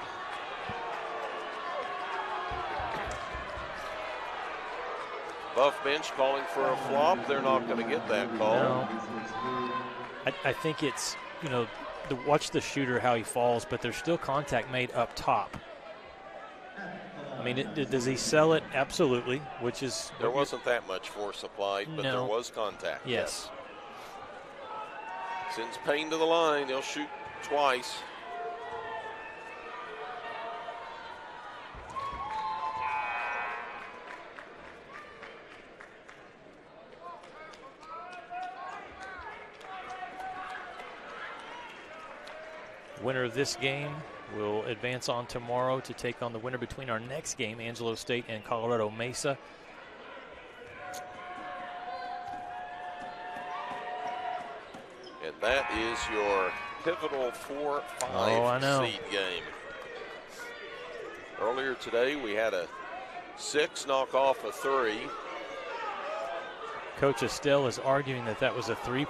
Buff bench calling for a flop. They're not going to get that call. No. I, I think it's, you know, watch the shooter how he falls, but there's still contact made up top. I mean, it, does he sell it? Absolutely, which is. There wasn't that much force applied, but No. there was contact. Yes. Sends Payne to the line. He'll shoot twice. Winner of this game will advance on tomorrow to take on the winner between our next game, Angelo State and Colorado Mesa. And that is your pivotal 4 5 Oh, I know. seed game. Earlier today, we had a six knock off a three. Coach Estelle is arguing that that was a three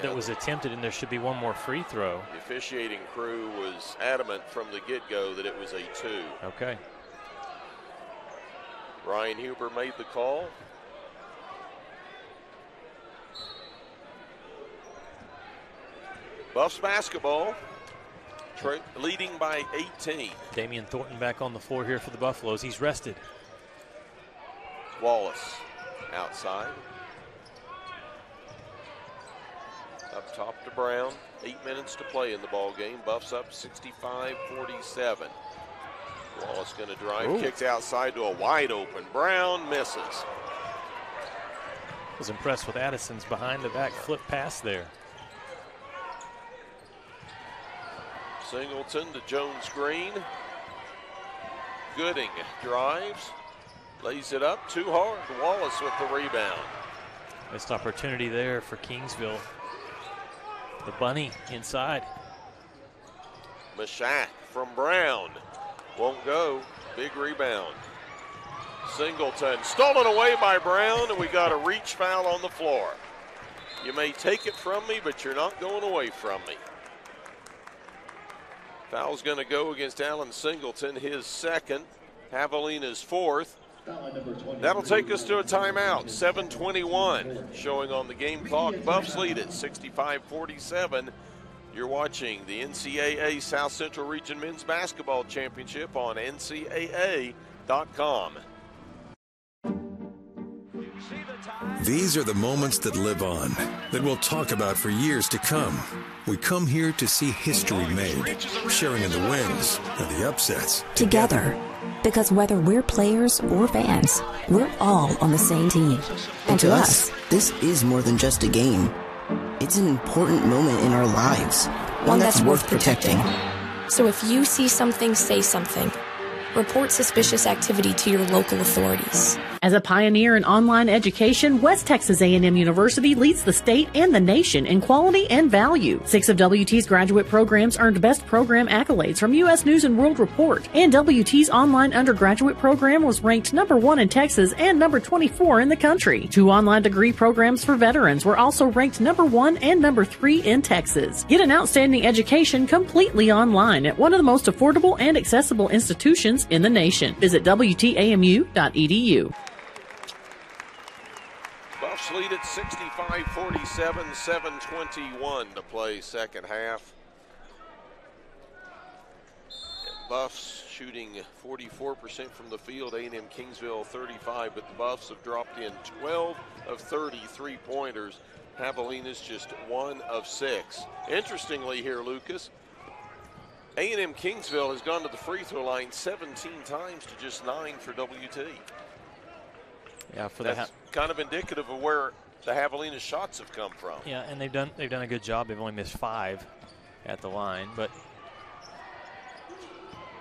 that was attempted, and there should be one more free throw. The officiating crew was adamant from the get go that it was a two. Okay. Ryan Huber made the call. Buffs basketball, tra- leading by 18. Damian Thornton back on the floor here for the Buffaloes. He's rested. Wallace outside. Up top to Brown. Eight minutes to play in the ball game. Buffs up 65-47. Wallace going to drive, Ooh. kicks outside to a wide open. Brown misses. Was impressed with Addison's behind the back flip pass there. Singleton to Jones Green. Gooding drives, lays it up too hard. Wallace with the rebound. Missed opportunity there for Kingsville. The bunny inside. Mashak from Brown. Won't go. Big rebound. Singleton stolen away by Brown, and we got a reach foul on the floor. You may take it from me, but you're not going away from me. Foul's going to go against Alan Singleton, his second. Javelina's fourth. That'll take us to a timeout. 7:21 showing on the game clock. Buffs lead at 65-47. You're watching the NCAA South Central Region Men's Basketball Championship on NCAA.com. These are the moments that live on, that we'll talk about for years to come. We come here to see history made, sharing in the wins and the upsets. Together. Because whether we're players or fans, we're all on the same team. And to us, this is more than just a game. It's an important moment in our lives, one that's worth protecting. So if you see something, say something. Report suspicious activity to your local authorities. As a pioneer in online education, West Texas A&M University leads the state and the nation in quality and value. Six of WT's graduate programs earned Best Program accolades from U.S. News and World Report, and WT's online undergraduate program was ranked number one in Texas and number 24 in the country. Two online degree programs for veterans were also ranked number one and number three in Texas. Get an outstanding education completely online at one of the most affordable and accessible institutions in the nation. Visit WTAMU.edu. Buffs lead at 65 47, 7.21 to play second half. And Buffs shooting 44% from the field, A&M Kingsville 35, but the Buffs have dropped in 12 of 30 three pointers. Javelina's just one of six. Interestingly here, Lucas, A&M Kingsville has gone to the free throw line 17 times to just nine for WT. Yeah, for the That's ha- kind of indicative of where the Javelina shots have come from. yeah, and they've done they've done a good job. They've only missed five at the line, but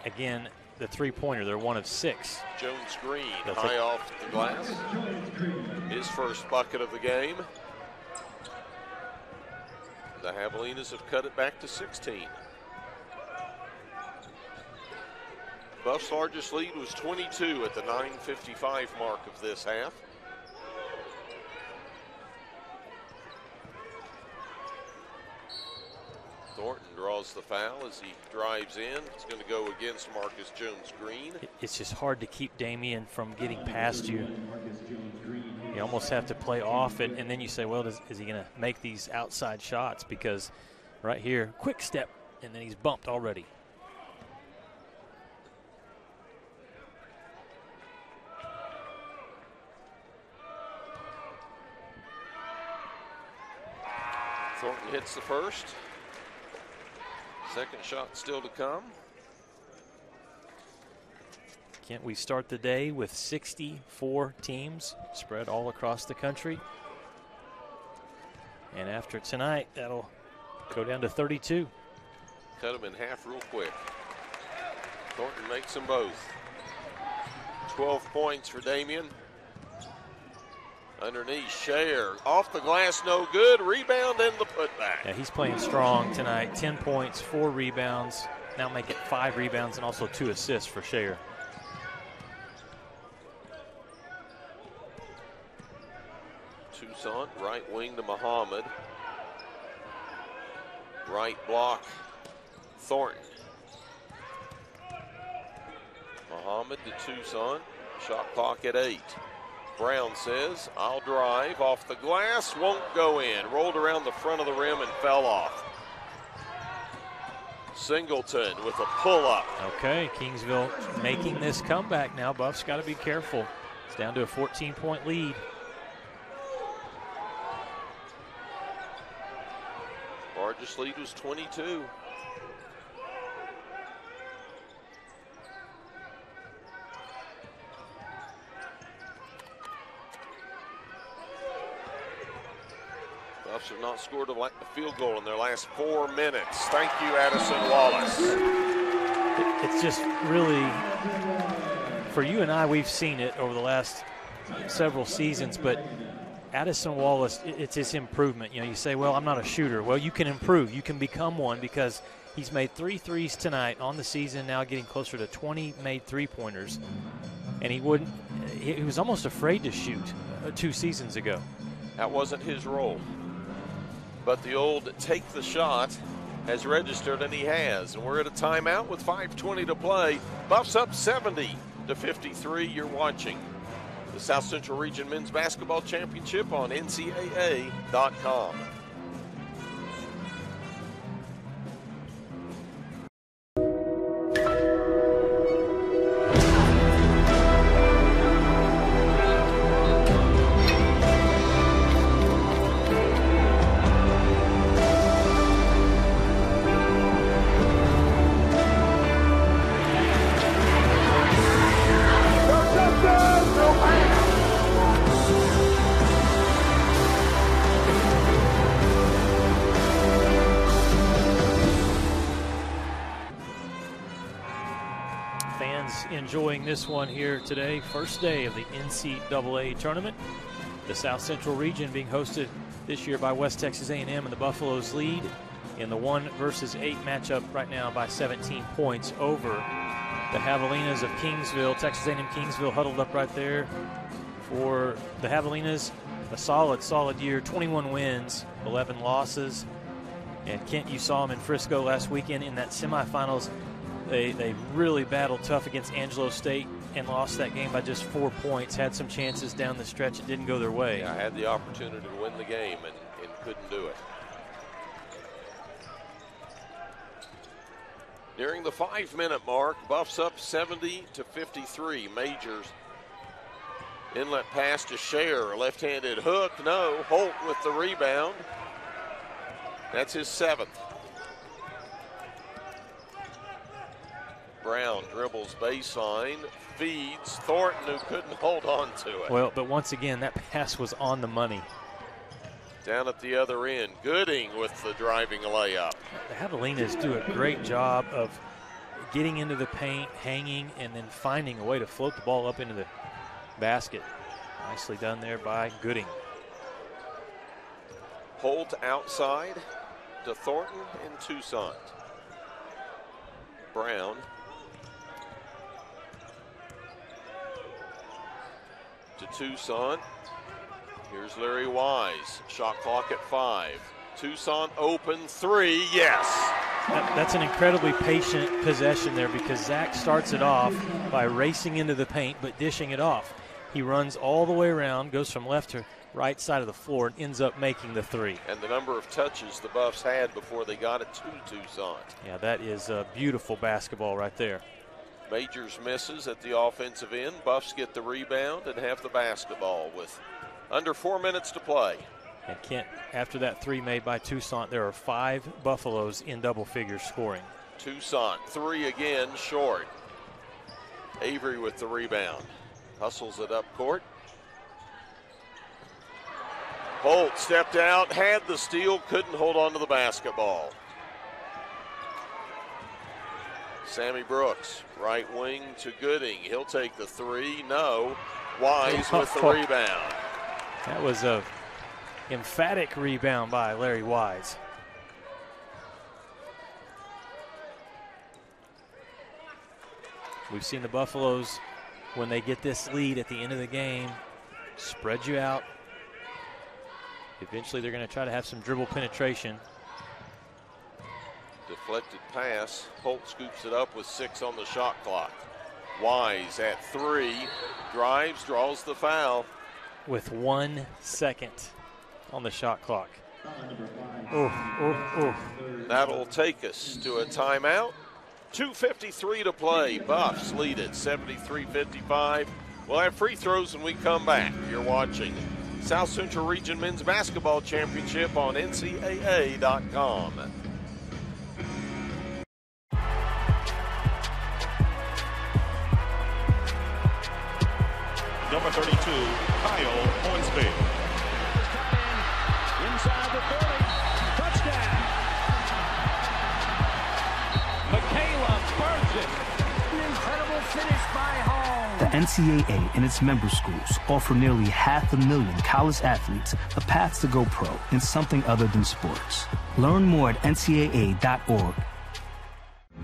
again, the three pointer they're one of six. Jones Green They'll high take- off the glass. His first bucket of the game. The Javelinas have cut it back to 16. Buff's largest lead was 22 at the 9.55 mark of this half. Thornton draws the foul as he drives in. It's going to go against Marcus Jones Green. It's just hard to keep Damian from getting past you. You almost have to play off it, and then you say, well, is, is he going to make these outside shots? Because right here, quick step, and then he's bumped already. Thornton hits the first. Second shot still to come. Can't we start the day with 64 teams spread all across the country? And after tonight, that'll go down to 32. Cut them in half real quick. Thornton makes them both. 12 points for Damian. Underneath, Shayer off the glass, no good. Rebound and the putback. Yeah, he's playing strong tonight. 10 points, four rebounds. Now make it five rebounds and also two assists for Shayer. Toussaint, right wing to Muhammad. Right block, Thornton. Muhammad to Toussaint. Shot clock at eight. Brown says, I'll drive off the glass, won't go in. Rolled around the front of the rim and fell off. Singleton with a pull up. Okay, Kingsville making this comeback now. Buff's got to be careful. It's down to a 14 point lead. Largest lead was 22. Buffs have not scored a field goal in their last four minutes. Thank you, Addison Wallace. It's just really, for you and I, we've seen it over the last several seasons, but Addison Wallace, it's his improvement. You know, you say, well, I'm not a shooter. Well, you can improve. You can become one because he's made three threes tonight on the season, now getting closer to 20 made three pointers. And he wouldn't, he was almost afraid to shoot uh, two seasons ago. That wasn't his role. But the old take the shot has registered, and he has. And we're at a timeout with 5.20 to play. Buffs up 70 to 53. You're watching the South Central Region Men's Basketball Championship on NCAA.com. this one here today. First day of the NCAA tournament. The South Central region being hosted this year by West Texas A&M and the Buffaloes lead in the one versus eight matchup right now by 17 points over the Javelinas of Kingsville. Texas A&M Kingsville huddled up right there for the Javelinas. A solid, solid year. 21 wins, 11 losses. And Kent, you saw them in Frisco last weekend in that semifinals they, they really battled tough against Angelo State and lost that game by just four points. Had some chances down the stretch. It didn't go their way. I had the opportunity to win the game and, and couldn't do it. During the five minute mark, Buffs up 70 to 53. Majors inlet pass to Shayer. Left handed hook. No. Holt with the rebound. That's his seventh. Brown dribbles baseline, feeds Thornton, who couldn't hold on to it. Well, but once again, that pass was on the money. Down at the other end, Gooding with the driving layup. The Javelinas do a great job of getting into the paint, hanging, and then finding a way to float the ball up into the basket. Nicely done there by Gooding. Holt outside to Thornton and Toussaint. Brown Toussaint. Here's Larry Wise. Shot clock at five. Toussaint open three, yes. That, that's an incredibly patient possession there because Zach starts it off by racing into the paint but dishing it off. He runs all the way around, goes from left to right side of the floor, and ends up making the three. And the number of touches the Buffs had before they got it to Toussaint. Yeah, that is a beautiful basketball right there. Majors misses at the offensive end. Buffs get the rebound and have the basketball with under four minutes to play. And Kent, after that three made by Toussaint, there are five Buffaloes in double figures scoring. Toussaint, three again, short. Avery with the rebound. Hustles it up court. Holt stepped out, had the steal, couldn't hold on to the basketball. Sammy Brooks, right wing to Gooding. He'll take the three. No. Wise with the *laughs* rebound. That was a emphatic rebound by Larry Wise. We've seen the Buffaloes, when they get this lead at the end of the game, spread you out. Eventually, they're going to try to have some dribble penetration. Deflected pass. Holt scoops it up with six on the shot clock. Wise at three. Drives, draws the foul. With one second on the shot clock. Oh, oh, oh. That'll take us to a timeout. 2.53 to play. Buffs lead it 73 55. We'll have free throws when we come back. You're watching South Central Region Men's Basketball Championship on NCAA.com. Number 32, Kyle Hornsby. Inside the 30. Touchdown. Michaela Burgess. An incredible finish by Hall. The NCAA and its member schools offer nearly half a million college athletes a path to go pro in something other than sports. Learn more at ncaa.org.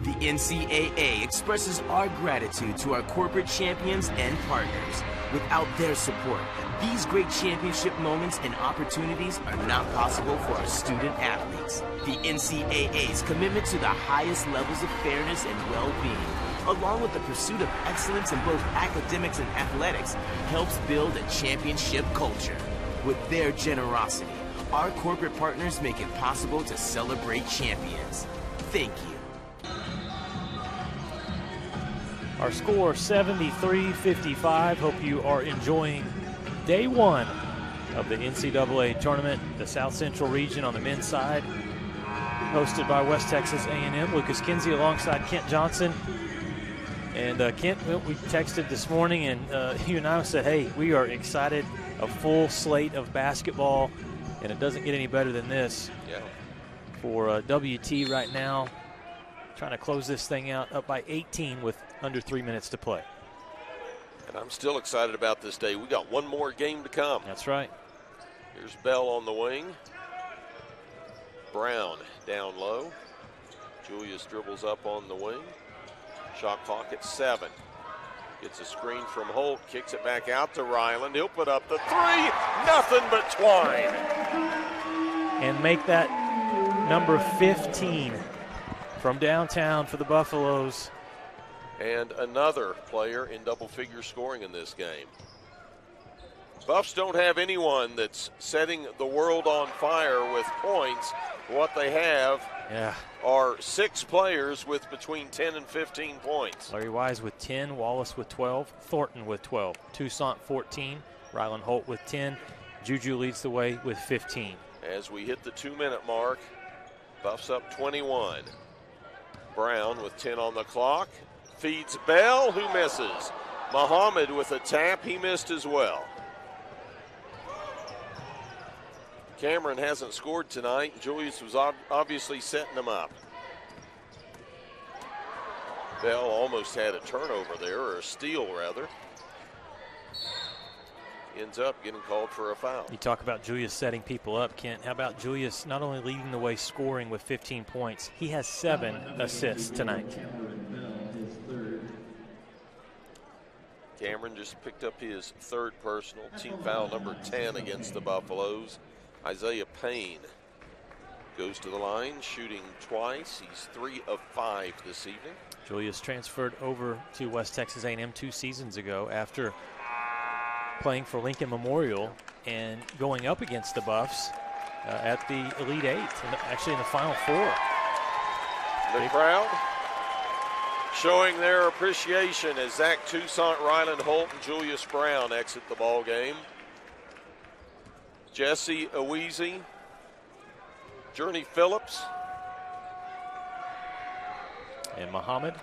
The NCAA expresses our gratitude to our corporate champions and partners. Without their support, these great championship moments and opportunities are not possible for our student athletes. The NCAA's commitment to the highest levels of fairness and well-being, along with the pursuit of excellence in both academics and athletics, helps build a championship culture. With their generosity, our corporate partners make it possible to celebrate champions. Thank you. Our score 73 55. Hope you are enjoying day one of the NCAA tournament, the South Central region on the men's side, hosted by West Texas A&M. Lucas Kinsey alongside Kent Johnson. And uh, Kent, we texted this morning, and uh, *laughs* you and I said, hey, we are excited. A full slate of basketball, and it doesn't get any better than this. Yeah. For uh, WT right now, trying to close this thing out up by 18 with under three minutes to play. And I'm still excited about this day. We got one more game to come. That's right. Here's Bell on the wing. Brown down low. Julius dribbles up on the wing. Shot clock at seven. Gets a screen from Holt, kicks it back out to Ryland. He'll put up the three. Nothing but twine. And make that number 15 from downtown for the Buffaloes. And another player in double figure scoring in this game. Buffs don't have anyone that's setting the world on fire with points. What they have yeah. are six players with between 10 and 15 points. Larry Wise with 10, Wallace with 12, Thornton with 12, Toussaint 14, Ryland Holt with 10. Juju leads the way with 15. As we hit the two minute mark, Buffs up 21. Brown with 10 on the clock. Feeds Bell, who misses. Muhammad with a tap, he missed as well. Cameron hasn't scored tonight. Julius was ob- obviously setting them up. Bell almost had a turnover there, or a steal rather. Ends up getting called for a foul. You talk about Julius setting people up, Kent. How about Julius not only leading the way scoring with 15 points, he has seven assists tonight. Cameron just picked up his third personal, team foul number 10 against the Buffaloes. Isaiah Payne goes to the line, shooting twice. He's three of five this evening. Julius transferred over to West Texas A&M two seasons ago after playing for Lincoln Memorial and going up against the Buffs uh, at the Elite Eight, actually in the Final Four. The crowd showing their appreciation as Zach Toussaint, Ryland Holt, and Julius Brown exit the ball game. Jesse Aweezy, Journey Phillips, and Muhammad.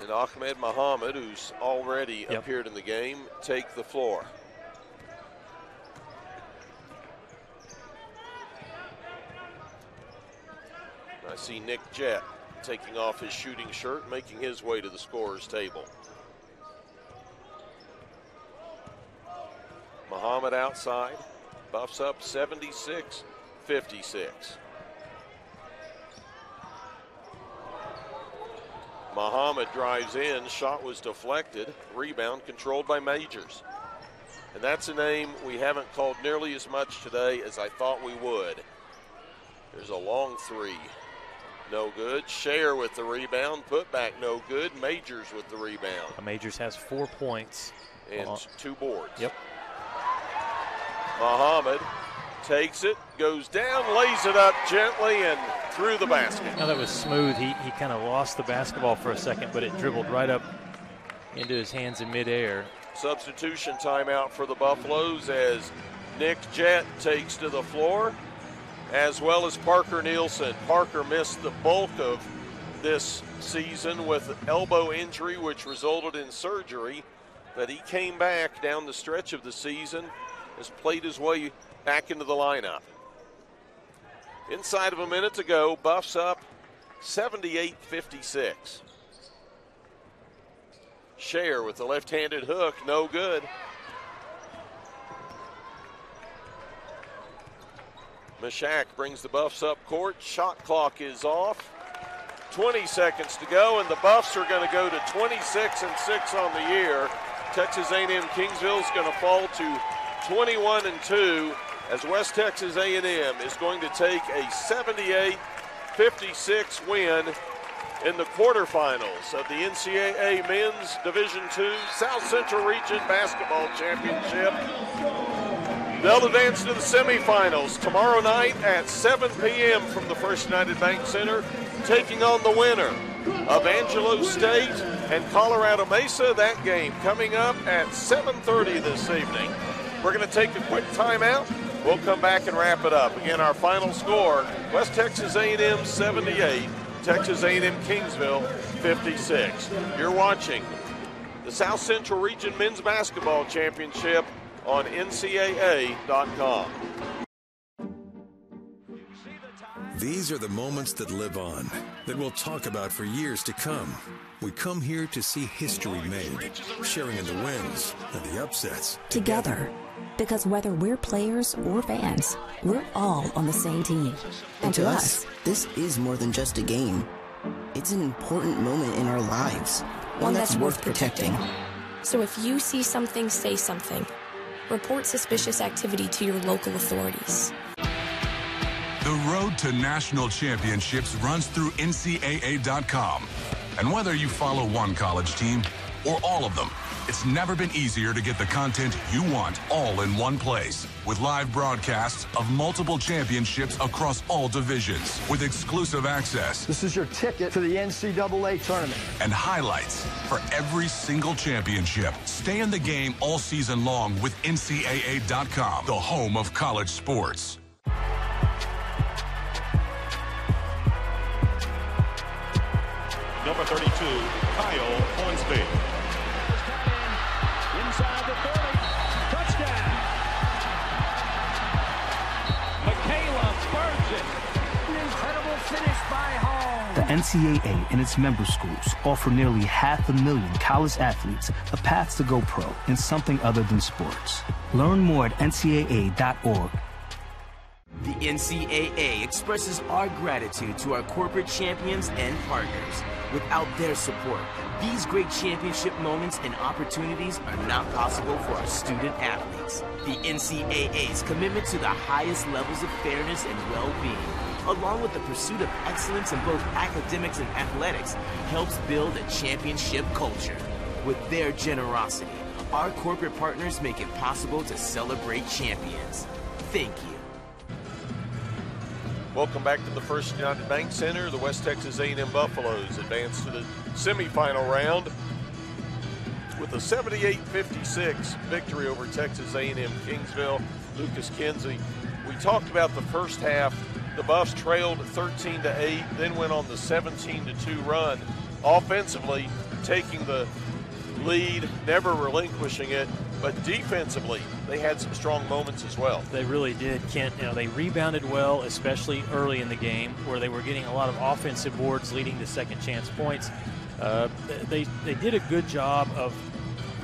And Ahmed Muhammad, who's already yep. appeared in the game, take the floor. I see Nick Jett taking off his shooting shirt, making his way to the scorer's table. Muhammad outside, buffs up 76 56. Muhammad drives in, shot was deflected, rebound controlled by Majors. And that's a name we haven't called nearly as much today as I thought we would. There's a long three. No good. Shayer with the rebound. Put back no good. Majors with the rebound. Majors has four points. And uh, two boards. Yep. Muhammad takes it, goes down, lays it up gently, and through the basket. Now that was smooth. He, he kind of lost the basketball for a second, but it dribbled right up into his hands in midair. Substitution timeout for the Buffaloes as Nick Jett takes to the floor, as well as Parker Nielsen. Parker missed the bulk of this season with elbow injury, which resulted in surgery, but he came back down the stretch of the season, has played his way back into the lineup. Inside of a minute to go, Buffs up 78 56. Shayer with the left handed hook, no good. Mashak brings the Buffs up court. Shot clock is off. 20 seconds to go, and the Buffs are going to go to 26 and 6 on the year. Texas A&M Kingsville is going to fall to 21 and 2 as West Texas A&M is going to take a 78-56 win in the quarterfinals of the NCAA Men's Division II South Central Region Basketball Championship. They'll advance to the semifinals tomorrow night at 7 p.m. from the First United Bank Center, taking on the winner of Angelo State and Colorado Mesa. That game coming up at 7.30 this evening. We're going to take a quick timeout. We'll come back and wrap it up. Again, our final score, West Texas A&M 78, Texas A&M Kingsville 56. You're watching the South Central Region Men's Basketball Championship on NCAA.com. These are the moments that live on, that we'll talk about for years to come. We come here to see history made, sharing in the wins and the upsets. Together because whether we're players or fans, we're all on the same team. And, to us, this is more than just a game. It's an important moment in our lives, one, one that's, that's, worth protecting. protecting. So if you see something, say something. Report suspicious activity to your local authorities. The road to national championships runs through NCAA.com. And whether you follow one college team or all of them, it's never been easier to get the content you want all in one place. With live broadcasts of multiple championships across all divisions, with exclusive access. This is your ticket to the NCAA tournament. And highlights for every single championship. Stay in the game all season long with NCAA.com, the home of college sports. Number 32, Kyle Hornsby. The NCAA and its member schools offer nearly half a million college athletes a path to go pro in something other than sports. Learn more at ncaa.org. The NCAA expresses our gratitude to our corporate champions and partners. Without their support, these great championship moments and opportunities are not possible for our student athletes. The NCAA's commitment to the highest levels of fairness and well-being along with the pursuit of excellence in both academics and athletics, helps build a championship culture. With their generosity, our corporate partners make it possible to celebrate champions. Thank you. Welcome back to the First United Bank Center. The West Texas A&M Buffaloes advance to the semifinal round with a 78-56 victory over Texas A&M Kingsville. Lucas Kinsey. We talked about the first half. The Buffs trailed 13 to 8, then went on the 17 to 2 run. Offensively, taking the lead, never relinquishing it, but defensively, they had some strong moments as well. They really did, Kent. You know, they rebounded well, especially early in the game, where they were getting a lot of offensive boards leading to second chance points. Uh, they they did a good job of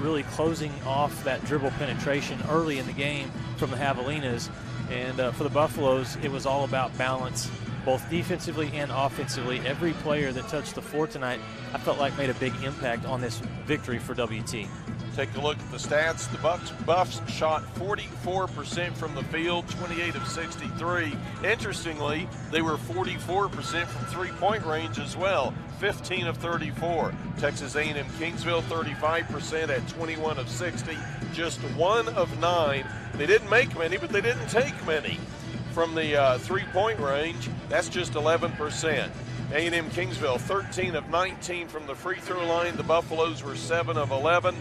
really closing off that dribble penetration early in the game from the Javelinas. And uh, for the Buffaloes, it was all about balance, both defensively and offensively. Every player that touched the floor tonight, I felt like made a big impact on this victory for WT. Take a look at the stats. The Bucks Buffs shot 44% from the field, 28 of 63. Interestingly, they were 44% from three-point range as well, 15 of 34. Texas A&M Kingsville 35% at 21 of 60, just one of nine. They didn't make many, but they didn't take many from the uh, three-point range. That's just 11%. A&M Kingsville 13 of 19 from the free throw line. The Buffaloes were 7 of 11.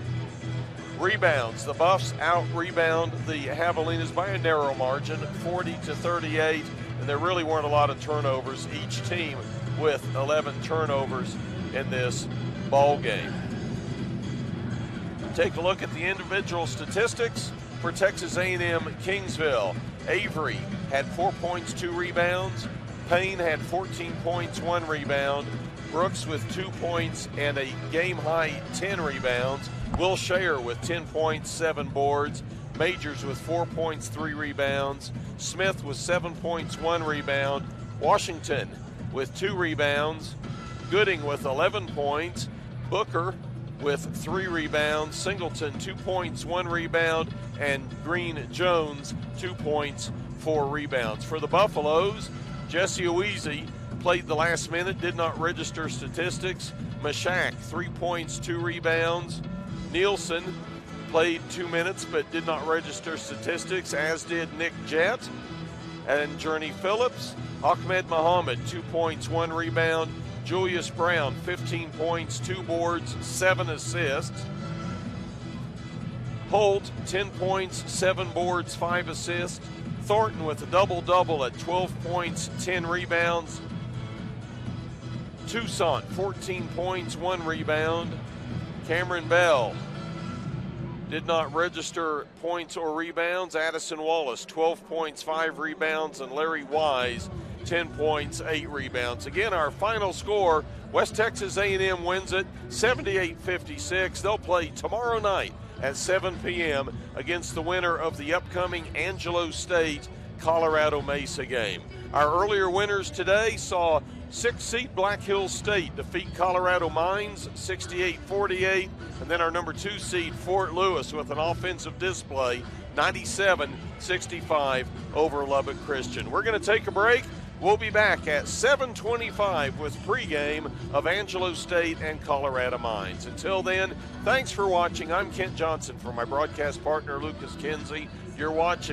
Rebounds. The Buffs out rebound the Javelinas by a narrow margin, 40 to 38, and there really weren't a lot of turnovers. Each team with 11 turnovers in this ball game. Take a look at the individual statistics for Texas A&M Kingsville. Avery had four points, two rebounds. Payne had 14 points, one rebound. Brooks with two points and a game high 10 rebounds. Will Shayer with 10 points, seven boards. Majors with four points, three rebounds. Smith with seven points, one rebound. Washington with two rebounds. Gooding with 11 points. Booker with three rebounds. Singleton, two points, one rebound. And Green Jones, two points, four rebounds. For the Buffaloes, Jesse Oeasy played the last minute, did not register statistics. Mashak, three points, two rebounds. Nielsen played two minutes but did not register statistics, as did Nick Jett. And Journey Phillips, Ahmed Muhammad, two points, one rebound. Julius Brown, 15 points, two boards, seven assists. Holt, 10 points, seven boards, five assists. Thornton with a double double at 12 points, 10 rebounds. Toussaint, 14 points, one rebound. Cameron Bell did not register points or rebounds. Addison Wallace, 12 points, five rebounds, and Larry Wise, 10 points, eight rebounds. Again, our final score: West Texas A&M wins it, 78-56. They'll play tomorrow night at 7 p.m. against the winner of the upcoming Angelo State Colorado Mesa game. Our earlier winners today saw six seed Black Hills State defeat Colorado Mines 68 48, and then our number two seed Fort Lewis with an offensive display 97 65 over Lubbock Christian. We're going to take a break. We'll be back at 7:25 with pregame of Angelo State and Colorado Mines. Until then, thanks for watching. I'm Kent Johnson for my broadcast partner Lucas Kinsey. You're watching